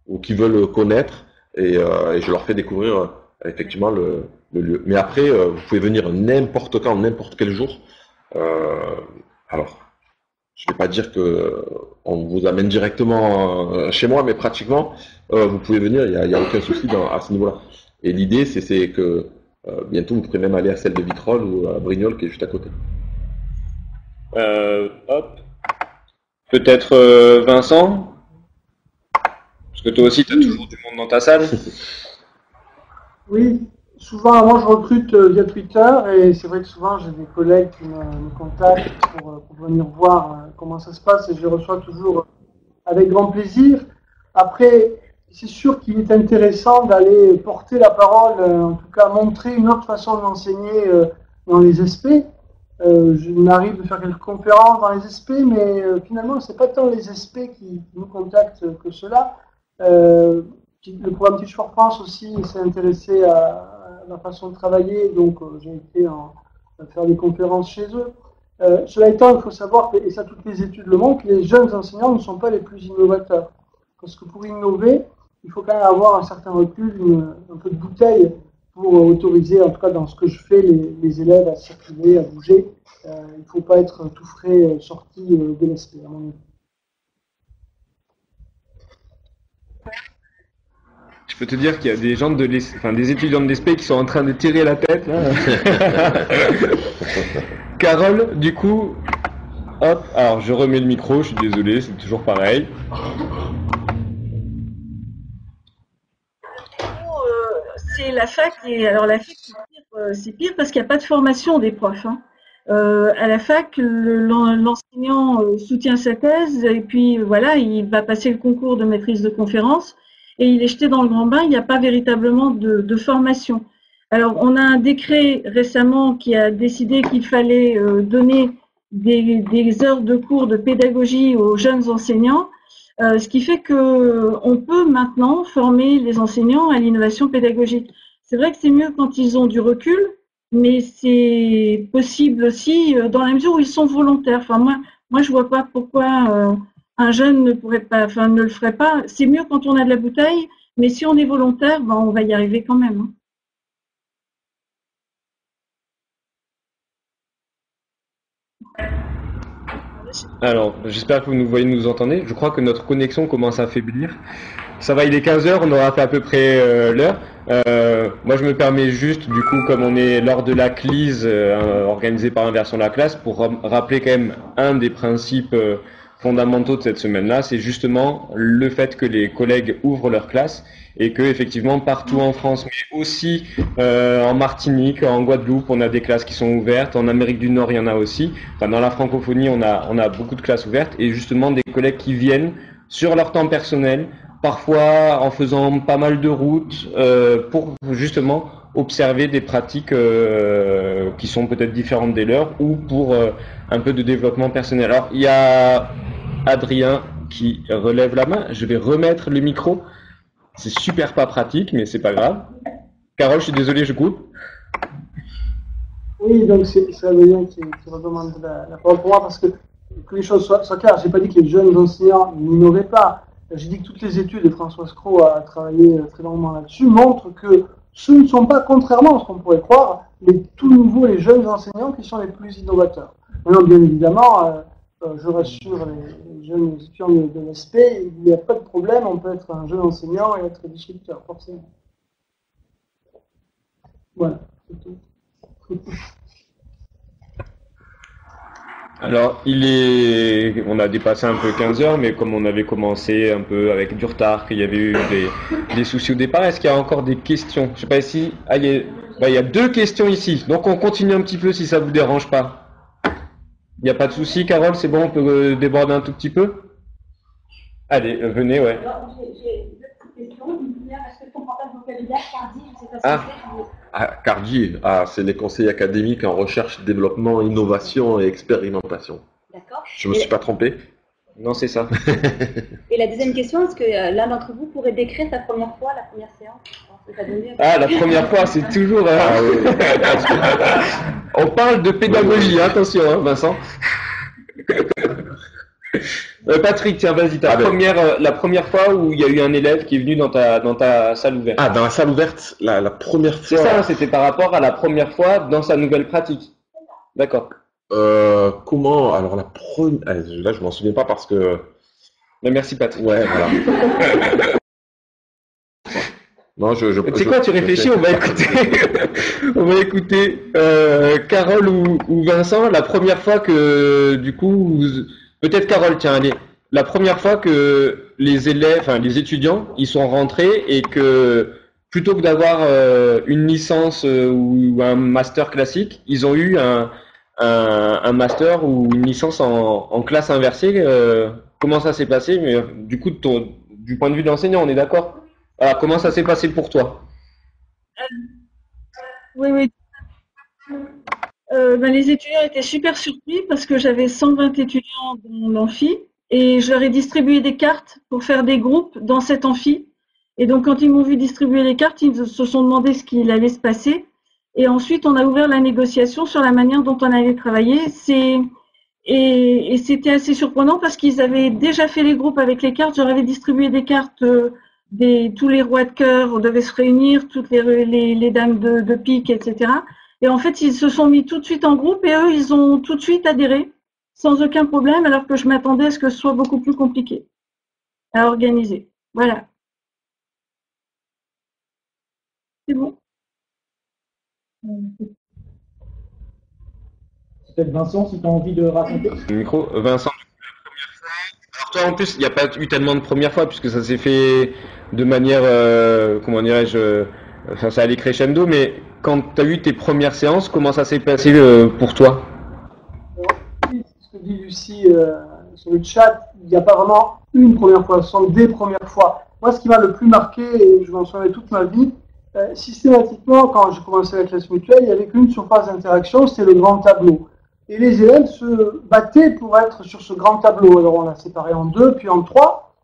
ou qui veulent connaître, et, je leur fais découvrir effectivement le, lieu. Mais après, euh, vous pouvez venir n'importe quand, n'importe quel jour. Euh, alors, je ne vais pas dire que on vous amène directement chez moi, mais pratiquement, vous pouvez venir, il n'y a, aucun souci à ce niveau-là. Et l'idée, c'est que bientôt, vous pourrez même aller à celle de Vitrolles ou à Brignoles qui est juste à côté. hop. Peut-être Vincent? Parce que toi aussi, tu as toujours du monde dans ta salle *laughs* Oui, souvent, moi je recrute euh, via Twitter et c'est vrai que souvent j'ai des collègues qui me, contactent pour, euh, venir voir euh, comment ça se passe et je les reçois toujours avec grand plaisir. Après, c'est sûr qu'il est intéressant d'aller porter la parole, en tout cas montrer une autre façon d'enseigner dans les SP. je m'arrive de faire quelques conférences dans les SP, mais finalement, c'est pas tant les SP qui, nous contactent que cela le programme Teach for France aussi s'est intéressé à, la façon de travailler, donc euh, j'ai été en, faire des conférences chez eux. Euh, cela étant, il faut savoir, et ça toutes les études le montrent, que les jeunes enseignants ne sont pas les plus innovateurs. Parce que pour innover, il faut quand même avoir un certain recul, un peu de bouteille pour autoriser, en tout cas dans ce que je fais, les, élèves à circuler, à bouger. Euh, il ne faut pas être tout frais sorti de l'SP, à mon avis. Je peux te dire qu'il y a des gens de enfin, des étudiants de l'ESP qui sont en train de tirer la tête. *laughs* Carole, du coup, hop, alors je remets le micro, je suis désolé, c'est toujours pareil. c'est la fac et alors la fac c'est pire, euh, parce qu'il n'y a pas de formation des profs. Hein. Euh, à la fac, l'enseignant euh, soutient sa thèse et puis voilà, il va passer le concours de maîtrise de conférence et il est jeté dans le grand bain, il n'y a pas véritablement de, formation. Alors, on a un décret récemment qui a décidé qu'il fallait euh, donner des, heures de cours de pédagogie aux jeunes enseignants, euh, ce qui fait qu'on peut maintenant former les enseignants à l'innovation pédagogique. C'est vrai que c'est mieux quand ils ont du recul, mais c'est possible aussi euh, dans la mesure où ils sont volontaires. Enfin, moi, moi je vois pas pourquoi un jeune ne pourrait pas, enfin, ne le ferait pas. C'est mieux quand on a de la bouteille, mais si on est volontaire, ben, on va y arriver quand même. Hein. Alors, j'espère que vous nous voyez, nous entendez. Je crois que notre connexion commence à faiblir. Ça va, il est 15h, on aura fait à peu près euh, l'heure. Euh, moi, je me permets juste, du coup, comme on est lors de la CLISE euh, organisée par Inversion la classe, pour rappeler quand même un des principes fondamentaux de cette semaine-là, c'est justement le fait que les collègues ouvrent leur classe et que effectivement partout en France, mais aussi euh, en Martinique, en Guadeloupe, on a des classes qui sont ouvertes. En Amérique du Nord, il y en a aussi. Enfin, dans la francophonie, on a beaucoup de classes ouvertes et justement des collègues qui viennent sur leur temps personnel, parfois en faisant pas mal de routes euh, pour justement observer des pratiques euh, qui sont peut-être différentes des leurs ou pour euh, un peu de développement personnel. Alors, il y a Adrien qui relève la main. Je vais remettre le micro. C'est super pas pratique, mais c'est pas grave. Carole, je suis désolé, je coupe. Oui, donc c'est Adrien qui, qui redemande la, parole pour moi parce que que les choses soient, claires. Je n'ai pas dit que les jeunes enseignants n'innovaient pas. J'ai dit que toutes les études, et François Scro a travaillé très longuement là-dessus, montrent que ce ne sont pas, contrairement à ce qu'on pourrait croire, les tout nouveaux, les jeunes enseignants qui sont les plus innovateurs. Maintenant, bien évidemment, euh, euh, je rassure les, jeunes étudiants de, l'SP, il n'y a pas de problème, on peut être un jeune enseignant et être disrupteur, forcément. Voilà, c'est tout. *laughs* Alors, il est, on a dépassé un peu 15 heures, mais comme on avait commencé un peu avec du retard, qu'il y avait eu des, soucis au départ, est-ce qu'il y a encore des questions? Je sais pas si, ah, il y, a, bah, il y a deux questions ici, donc on continue un petit peu si ça vous dérange pas. Il n'y a pas de souci, Carole, c'est bon, on peut euh, déborder un tout petit peu? Allez, euh, venez, ouais. Est-ce que ton portable vocabulaire, ah. ah, Cardi, ah, c'est les conseils académiques en recherche, développement, innovation et expérimentation. D'accord. Je me suis pas trompé Non, c'est ça. *laughs* et la deuxième question, est-ce que euh, l'un d'entre vous pourrait décrire sa première fois, la première séance? Ah, la première fois, c'est *laughs* toujours. Hein. Ah, *laughs* On parle de pédagogie, attention, hein, Vincent. Euh, Patrick, tiens, vas-y, ta Ah ben. euh, la première fois où il y a eu un élève qui est venu dans ta, dans ta salle ouverte. Ah, dans la salle ouverte, la, la première C'est fois. ça, hein, c'était par rapport à la première fois dans sa nouvelle pratique. D'accord. Euh, comment Alors la première. ah, Là, je m'en souviens pas parce que. Mais merci Patrick. Ouais, voilà. *laughs* non, je. je Tu sais je- quoi, tu je- réfléchis, on va écouter, *laughs* on va écouter euh, Carole ou, ou Vincent, la première fois que, du coup, vous- peut-être Carole, tiens, allez, la première fois que les élèves, enfin les étudiants, ils sont rentrés et que plutôt que d'avoir euh, une licence euh, ou un master classique, ils ont eu un, un, un master ou une licence en, en classe inversée. euh, comment ça s'est passé? Mais du coup, ton- du point de vue de l'enseignant, on est d'accord? Alors, comment ça s'est passé pour toi? Oui, oui. Euh, ben, les étudiants étaient super surpris parce que j'avais 120 étudiants dans l'amphi et je leur ai distribué des cartes pour faire des groupes dans cet amphi. Et donc, quand ils m'ont vu distribuer les cartes, ils se sont demandé ce qu'il allait se passer. Et ensuite, on a ouvert la négociation sur la manière dont on allait travailler. C'est et, c'était assez surprenant parce qu'ils avaient déjà fait les groupes avec les cartes. Avais distribué des cartes. euh, des, tous les rois de cœur devaient se réunir, toutes les, les, dames de pique, etc. Et en fait, ils se sont mis tout de suite en groupe et eux, ils ont tout de suite adhéré sans aucun problème, alors que je m'attendais à ce que ce soit beaucoup plus compliqué à organiser. Voilà. C'est bon. Peut-être Vincent, si tu as envie de raconter. Le micro, Vincent, première. Alors toi, en plus, il n'y a pas eu tellement de premières fois puisque ça s'est fait de manière, euh, comment dirais-je, euh, enfin, ça allait crescendo. Mais quand tu as eu tes premières séances, comment ça s'est passé euh, pour toi? Ce que dit Lucie euh, sur le chat, il n'y a pas vraiment une première fois, ce sont des premières fois. Moi, ce qui m'a le plus marqué, et je m'en souviens toute ma vie, euh, systématiquement, quand j'ai commencé la classe mutuelle, il n'y avait qu'une surface d'interaction, c'était le grand tableau. Et les élèves se battaient pour être sur ce grand tableau. Alors on l'a séparé en deux, puis en trois,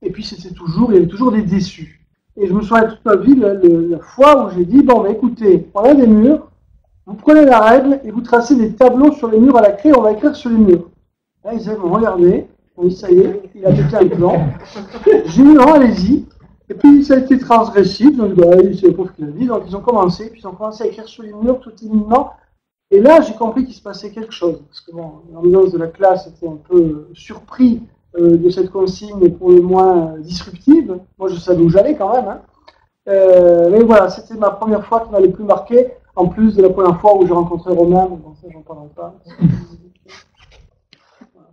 et puis c'était toujours, il y avait toujours des déçus. Et je me souviens toute ma vie, la, la- fois où j'ai dit, bon, bah, écoutez, on a des murs, vous prenez la règle et vous tracez des tableaux sur les murs à la craie, on va écrire sur les murs. Là, ils m'ont regardé, on dit, ça y est, il a pété un plan. J'ai dit, non, allez-y. Et puis, ça a été transgressif, donc, bah, c'est le pauvre qui l'a dit, donc ils ont commencé, puis ils ont commencé à écrire sur les murs tout timidement. Et là, j'ai compris qu'il se passait quelque chose, parce que bon, l'ambiance de la classe était un peu surpris de cette consigne pour le moins euh, disruptive. Moi, je savais où j'allais quand même. Hein. Euh, mais voilà, c'était ma première fois qui m'a le plus marqué, en plus de la première fois où j'ai rencontré Romain, bon, ça, j'en parlerai pas. *laughs* Voilà.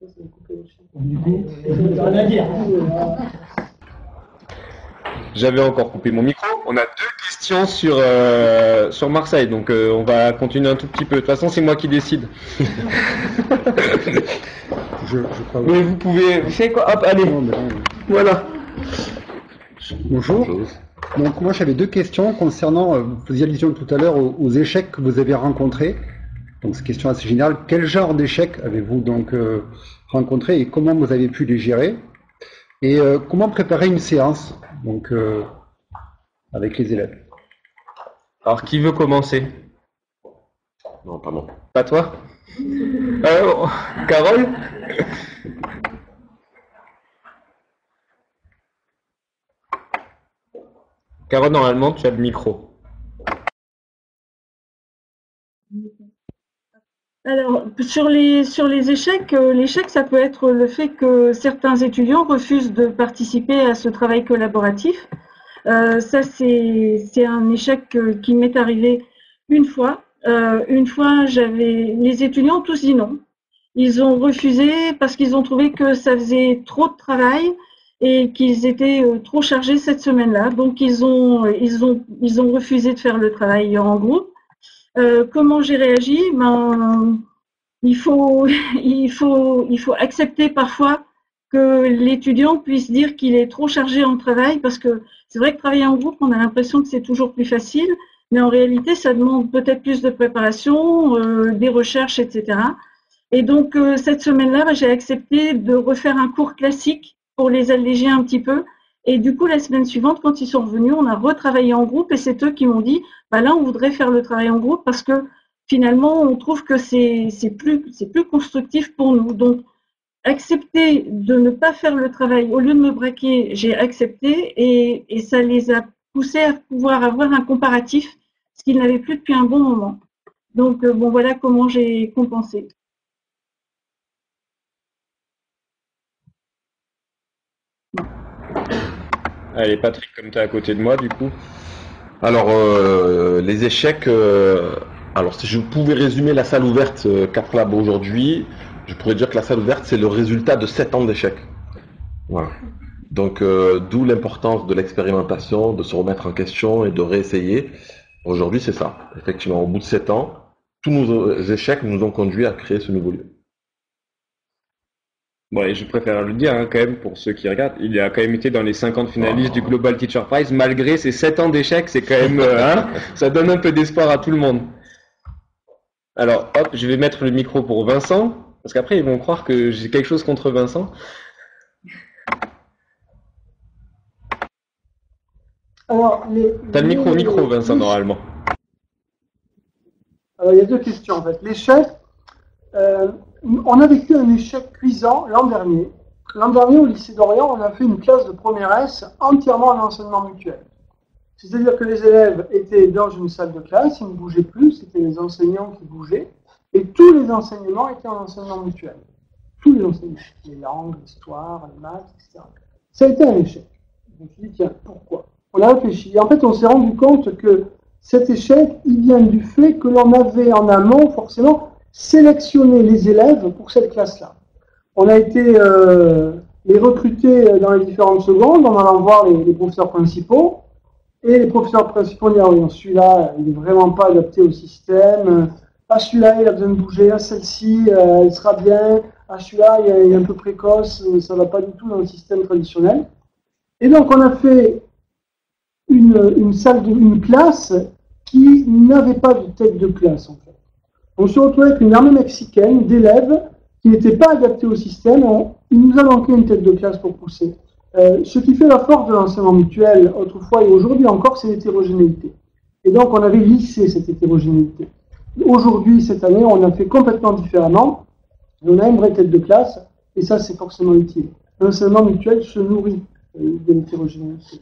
Ça, ça m'a coupé le chien. Du coup, rien à dire. J'avais encore coupé mon micro. On a deux questions sur, euh, sur Marseille, donc euh, on va continuer un tout petit peu. De toute façon, c'est moi qui décide. *laughs* Je, je crois. Mais vous pouvez. Vous savez quoi? Hop, allez. Non, mais non. Voilà. Bonjour. Donc moi j'avais deux questions concernant, euh, vous faisiez allusion tout à l'heure aux, aux échecs que vous avez rencontrés. Donc c'est une question assez générale. Quel genre d'échecs avez-vous donc euh, rencontré et comment vous avez pu les gérer? Et euh, comment préparer une séance? Donc euh, avec les élèves Alors, qui veut commencer? Non, pas moi. Pas toi? Alors, Carole? Carole, normalement, tu as le micro. Alors, sur les, sur les échecs, euh, l'échec, ça peut être le fait que certains étudiants refusent de participer à ce travail collaboratif. Euh, ça, c'est un échec euh, qui m'est arrivé une fois. Une fois, j'avais les étudiants tous dit non. Ils ont refusé parce qu'ils ont trouvé que ça faisait trop de travail et qu'ils étaient trop chargés cette semaine-là. Donc, ils ont, ils, ont, ils ont refusé de faire le travail en groupe. Euh, comment j'ai réagi? Ben, *laughs* il, faut, accepter parfois que l'étudiant puisse dire qu'il est trop chargé en travail parce que c'est vrai que travailler en groupe, on a l'impression que c'est toujours plus facile, mais en réalité, ça demande peut-être plus de préparation, euh, des recherches, etc. Et donc, euh, cette semaine-là, ben, j'ai accepté de refaire un cours classique pour les alléger un petit peu. Et du coup, la semaine suivante, quand ils sont revenus, on a retravaillé en groupe et c'est eux qui m'ont dit, bah là, on voudrait faire le travail en groupe parce que finalement, on trouve que c'est plus, plus constructif pour nous. Donc, accepter de ne pas faire le travail, au lieu de me braquer, j'ai accepté et, et, ça les a poussés à pouvoir avoir un comparatif, ce qu'ils n'avaient plus depuis un bon moment. Donc, euh, bon, voilà comment j'ai compensé. Allez, Patrick, comme tu es à côté de moi, du coup. Alors, euh, les échecs. Euh, alors, si je pouvais résumer la salle ouverte euh, Lab aujourd'hui, je pourrais dire que la salle ouverte, c'est le résultat de 7 ans d'échecs. Voilà. Donc, euh, d'où l'importance de l'expérimentation, de se remettre en question et de réessayer. Aujourd'hui, c'est ça. Effectivement, au bout de 7 ans, tous nos échecs nous ont conduit à créer ce nouveau lieu. Bon, et je préfère le dire hein, quand même pour ceux qui regardent, il a quand même été dans les 50 finalistes du Global Teacher Prize, malgré ses 7 ans d'échecs, c'est quand même, euh, hein, ça donne un peu d'espoir à tout le monde. Alors, hop, je vais mettre le micro pour Vincent, parce qu'après ils vont croire que j'ai quelque chose contre Vincent. Alors, T'as le micro, micro, Vincent, normalement. Alors, il y a deux questions en fait. L'échec, euh, on a vécu un échec cuisant l'an dernier. L'an dernier, au lycée d'Orient, on a fait une classe de première S entièrement en enseignement mutuel. C'est-à-dire que les élèves étaient dans une salle de classe, ils ne bougeaient plus, c'était les enseignants qui bougeaient, et tous les enseignements étaient en enseignement mutuel. Tous les enseignements, les langues, l'histoire, les maths, etc. Ça a été un échec. Je me dit, tiens, pourquoi? On a réfléchi. Et en fait, on s'est rendu compte que cet échec, il vient du fait que l'on avait en amont, forcément, sélectionner les élèves pour cette classe-là. On a été euh, les recruter dans les différentes secondes en allant voir les, professeurs principaux. Et les professeurs principaux disent, ah oui, celui-là, il n'est vraiment pas adapté au système. Ah, celui-là, il a besoin de bouger. Ah, celle-ci, euh, il sera bien. Ah, celui-là, il, est un peu précoce. Ça ne va pas du tout dans le système traditionnel. Et donc, on a fait une, une salle, de, une classe qui n'avait pas de tête de classe, on se retrouve avec une armée mexicaine d'élèves qui n'étaient pas adaptés au système. il nous a manqué une tête de classe pour pousser. Euh, ce qui fait la force de l'enseignement mutuel, autrefois et aujourd'hui encore, c'est l'hétérogénéité. Et donc, on avait lissé cette hétérogénéité. Aujourd'hui, cette année, on a fait complètement différemment. On a une vraie tête de classe, et ça, c'est forcément utile. L'enseignement mutuel se nourrit euh, de l'hétérogénéité.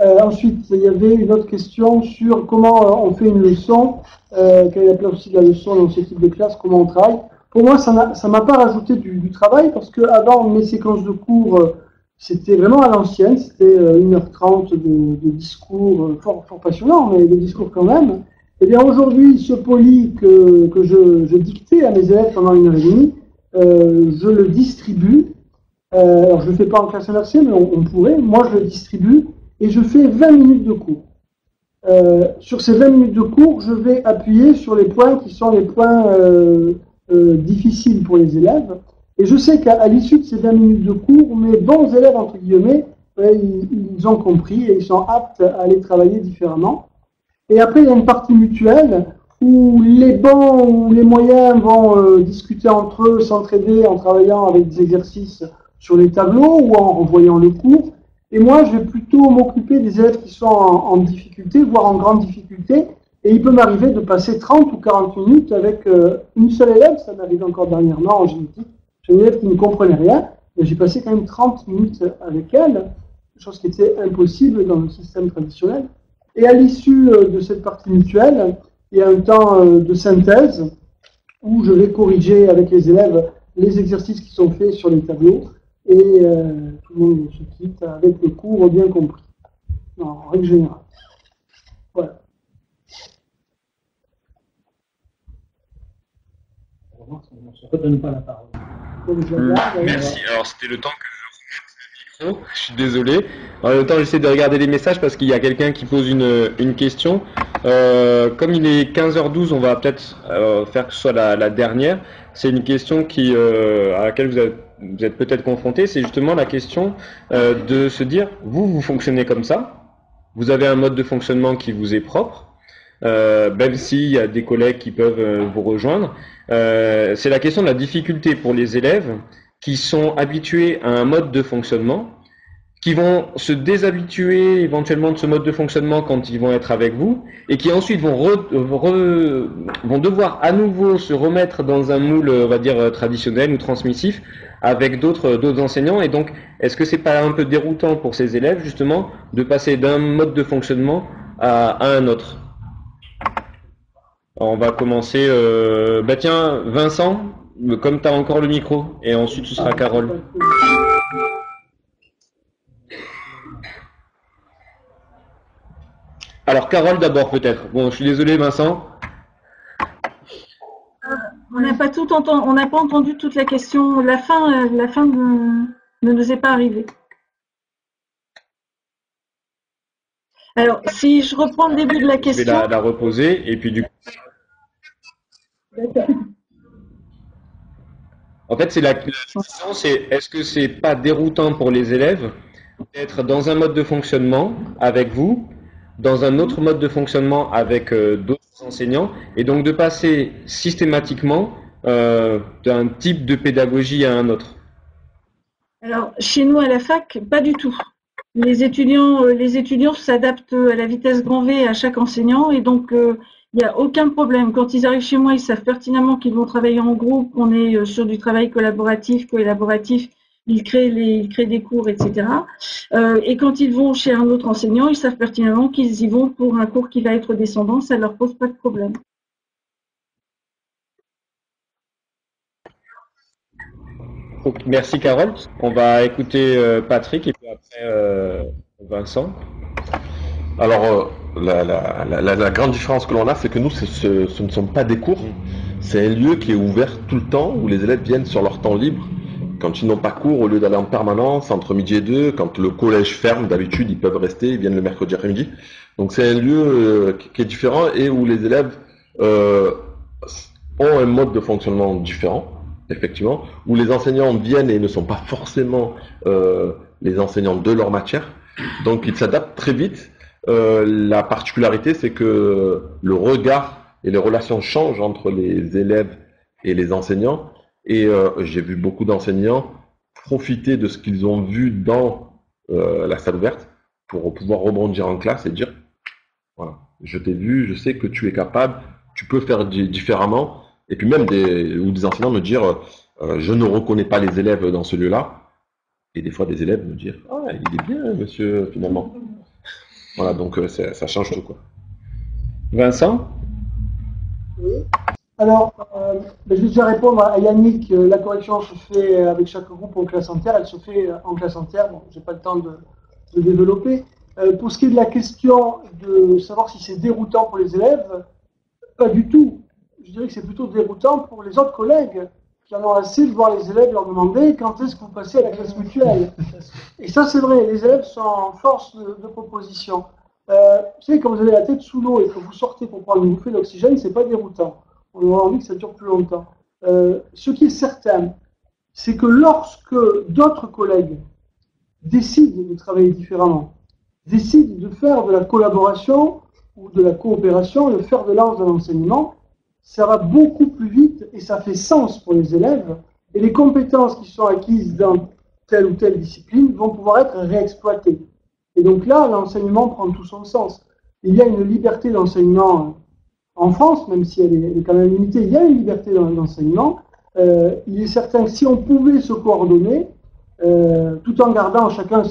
Euh, ensuite, il y avait une autre question sur comment euh, on fait une leçon, euh, quelle est la place aussi de la leçon dans ce type de classe, comment on travaille. Pour moi, ça ne m'a pas rajouté du, travail parce que avant mes séquences de cours, c'était vraiment à l'ancienne, c'était 1h30 de, discours fort, fort passionnant, mais des discours quand même. Eh bien aujourd'hui, ce poli que, je, je, dictais à mes élèves pendant une heure et demie, je le distribue. alors je ne le fais pas en classe inversée, mais on pourrait. Moi, je le distribue et je fais 20 minutes de cours. Euh, sur ces 20 minutes de cours, je vais appuyer sur les points qui sont les points euh, euh, difficiles pour les élèves. Et je sais qu'à l'issue de ces 20 minutes de cours, mes bons élèves, entre guillemets, ils, ont compris et ils sont aptes à aller travailler différemment. Et après, il y a une partie mutuelle où les bons ou les moyens vont discuter entre eux, s'entraider en travaillant avec des exercices sur les tableaux ou en renvoyant le cours. Et moi, je vais plutôt m'occuper des élèves qui sont en, difficulté, voire en grande difficulté. Et il peut m'arriver de passer 30 ou 40 minutes avec euh, une seule élève. Ça m'arrive encore dernièrement en génétique. J'ai une élève qui ne comprenait rien. Et j'ai passé quand même 30 minutes avec elle, chose qui était impossible dans le système traditionnel. Et à l'issue euh, de cette partie mutuelle, il y a un temps euh, de synthèse où je vais corriger avec les élèves les exercices qui sont faits sur les tableaux et euh, tout le monde se quitte avec le cours bien compris, en règle générale. Voilà. On ne se redonne pas la parole. Merci. Alors, c'était le temps que je remette le micro. Je suis désolé. En même temps, j'essaie de regarder les messages parce qu'il y a quelqu'un qui pose une, une question. Euh, comme il est 15h12, on va peut-être euh, faire que ce soit la, la dernière. C'est une question qui, euh, à laquelle vous avez vous êtes peut-être confronté, c'est justement la question euh, de se dire, vous, vous fonctionnez comme ça, vous avez un mode de fonctionnement qui vous est propre, euh, même s'il y a des collègues qui peuvent euh, vous rejoindre. c'est la question de la difficulté pour les élèves qui sont habitués à un mode de fonctionnement qui vont se déshabituer éventuellement de ce mode de fonctionnement quand ils vont être avec vous, et qui ensuite vont, devoir à nouveau se remettre dans un moule, on va traditionnel ou transmissif, avec d'autres enseignants. Et donc, est-ce que c'est pas un peu déroutant pour ces élèves, justement, de passer d'un mode de fonctionnement à, un autre? On va commencer, euh, bah tiens, Vincent, comme tu as encore le micro, et ensuite ce sera Carole. Alors, Carole d'abord, peut-être. Bon, je suis désolé, Vincent. On n'a pas tout entendu, on n'a pas entendu toute la question. La fin, la fin ne, nous est pas arrivée. Alors, si je reprends le début de la question. Je vais la, reposer et puis du coup. En fait, c'est la question, c'est est-ce que c'est pas déroutant pour les élèves d'être dans un mode de fonctionnement avec vous dans un autre mode de fonctionnement avec euh, d'autres enseignants et donc de passer systématiquement euh, d'un type de pédagogie à un autre Alors, chez nous à la fac, pas du tout. Les étudiants, euh, les étudiants s'adaptent à la vitesse grand V à chaque enseignant et donc il n'y a aucun problème. Quand ils arrivent chez moi, ils savent pertinemment qu'ils vont travailler en groupe, qu'on est sur du travail collaboratif, collaboratif ils créent, les, créent des cours, etc. Euh, et quand ils vont chez un autre enseignant, ils savent pertinemment qu'ils y vont pour un cours qui va être descendant, ça ne leur pose pas de problème. merci Carole. On va écouter euh, Patrick et puis après euh, Vincent. Alors, la, la, grande différence que l'on a, c'est que nous, ce, ce, ne sont pas des cours. C'est un lieu qui est ouvert tout le temps, où les élèves viennent sur leur temps libre quand ils n'ont pas cours, au lieu d'aller en permanence entre midi et deux, quand le collège ferme, d'habitude, ils peuvent rester, ils viennent le mercredi après-midi. Donc c'est un lieu euh, qui est différent et où les élèves euh, ont un mode de fonctionnement différent, effectivement, où les enseignants viennent et ne sont pas forcément euh, les enseignants de leur matière. Donc ils s'adaptent très vite. la particularité, c'est que le regard et les relations changent entre les élèves et les enseignants et euh, j'ai vu beaucoup d'enseignants profiter de ce qu'ils ont vu dans euh, la salle ouverte pour pouvoir rebondir en classe et dire voilà, je t'ai vu, je sais que tu es capable, tu peux faire différemment. Et puis même des, ou des enseignants me dire euh, je ne reconnais pas les élèves dans ce lieu-là. Et des fois des élèves me dire ah il est bien monsieur finalement. Voilà donc ça change tout quoi. Vincent? Oui. Alors, euh, ben, je vais déjà répondre à Yannick. Euh, la correction se fait avec chaque groupe en classe entière. Elle se fait euh, en classe entière. Bon, je n'ai pas le temps de, développer. pour ce qui est de la question de savoir si c'est déroutant pour les élèves, pas du tout. Je dirais que c'est plutôt déroutant pour les autres collègues qui en ont assez de voir les élèves leur demander quand est-ce que vous passez à la classe mutuelle. Et ça, c'est vrai. Les élèves sont en force de, proposition. vous savez, quand vous avez la tête sous l'eau et que vous sortez pour prendre une bouffée d'oxygène, c'est pas déroutant on aura envie que ça dure plus longtemps. Euh, ce qui est certain, c'est que lorsque d'autres collègues décident de travailler différemment, décident de faire de la collaboration ou de la coopération, de faire de l'art de l'enseignement, ça va beaucoup plus vite et ça fait sens pour les élèves. Et les compétences qui sont acquises dans telle ou telle discipline vont pouvoir être réexploitées. Et donc là, l'enseignement prend tout son sens. Il y a une liberté d'enseignement en France, même si elle est, quand même limitée, il y a une liberté dans l'enseignement. Euh, il est certain que si on pouvait se coordonner, euh, tout en gardant chacun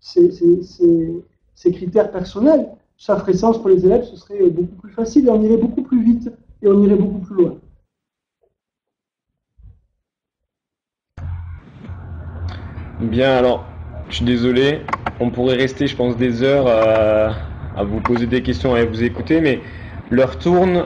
ses, critères personnels, ça ferait sens pour les élèves, ce serait beaucoup plus facile et on irait beaucoup plus vite et on irait beaucoup plus loin. Bien, alors, je suis désolé, on pourrait rester, je pense, des heures à vous poser des questions et à vous écouter, mais L'heure tourne.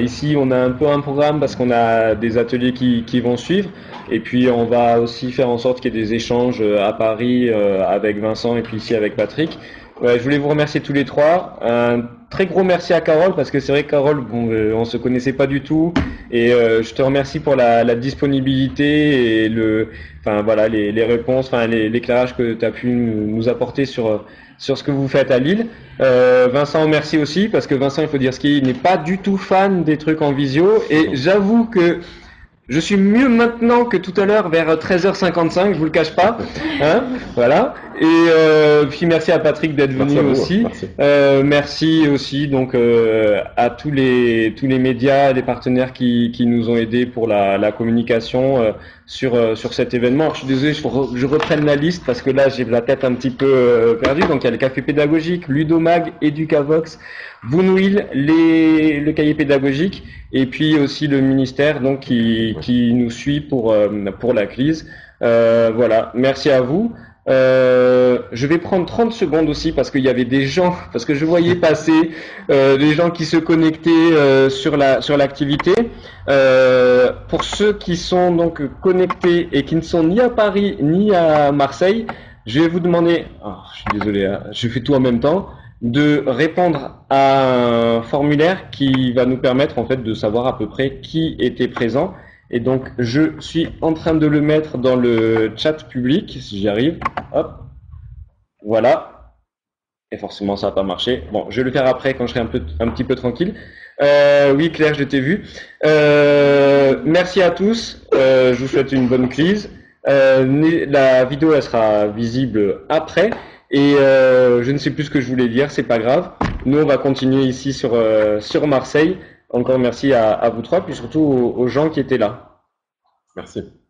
ici, on a un peu un programme parce qu'on a des ateliers qui, vont suivre. Et puis, on va aussi faire en sorte qu'il y ait des échanges euh, à Paris euh, avec Vincent et puis ici avec Patrick. je voulais vous remercier tous les trois. Un très gros merci à Carole parce que c'est vrai que Carole, bon, euh, on se connaissait pas du tout. Et je te remercie pour la, disponibilité et le, enfin voilà, les, réponses, enfin l'éclairage que tu as pu nous apporter sur sur ce que vous faites à Lille. Euh, Vincent, merci aussi, parce que Vincent, il faut dire ce qu'il n'est pas du tout fan des trucs en visio. Et j'avoue que Je suis mieux maintenant que tout à l'heure vers 13h55, je vous le cache pas. *laughs* Hein voilà. Et euh, puis merci à Patrick d'être venu aussi. Merci. Euh, merci aussi donc euh, à tous les tous les médias, les partenaires qui, qui nous ont aidés pour la, la communication sur euh, sur cet événement. Alors, je suis désolé, je, je reprenne la liste parce que là j'ai la tête un petit peu euh, perdue. Donc il y a le café pédagogique, Ludomag, Educavox, Boonwheel, les le cahier pédagogique et puis aussi le ministère donc qui qui nous suit pour pour la crise. voilà, merci à vous. Euh, je vais prendre 30 secondes aussi parce qu'il y avait des gens, parce que je voyais passer euh, des gens qui se connectaient euh, sur la sur l'activité. Euh, pour ceux qui sont donc connectés et qui ne sont ni à Paris ni à Marseille, je vais vous demander, oh, je suis désolé, hein, je fais tout en même temps, de répondre à un formulaire qui va nous permettre en fait de savoir à peu près qui était présent et donc, je suis en train de le mettre dans le chat public, si j'y arrive. Hop. Voilà. Et forcément, ça n'a pas marché. Bon, je vais le faire après quand je serai un, peu, un petit peu tranquille. Euh, oui, Claire, je t'ai vu. Euh, merci à tous. Euh, je vous souhaite une bonne crise. La vidéo, elle sera visible après. Et je ne sais plus ce que je voulais dire, c'est pas grave. Nous, on va continuer ici sur, sur Marseille. Encore merci à, vous trois, puis surtout aux gens qui étaient là. Merci.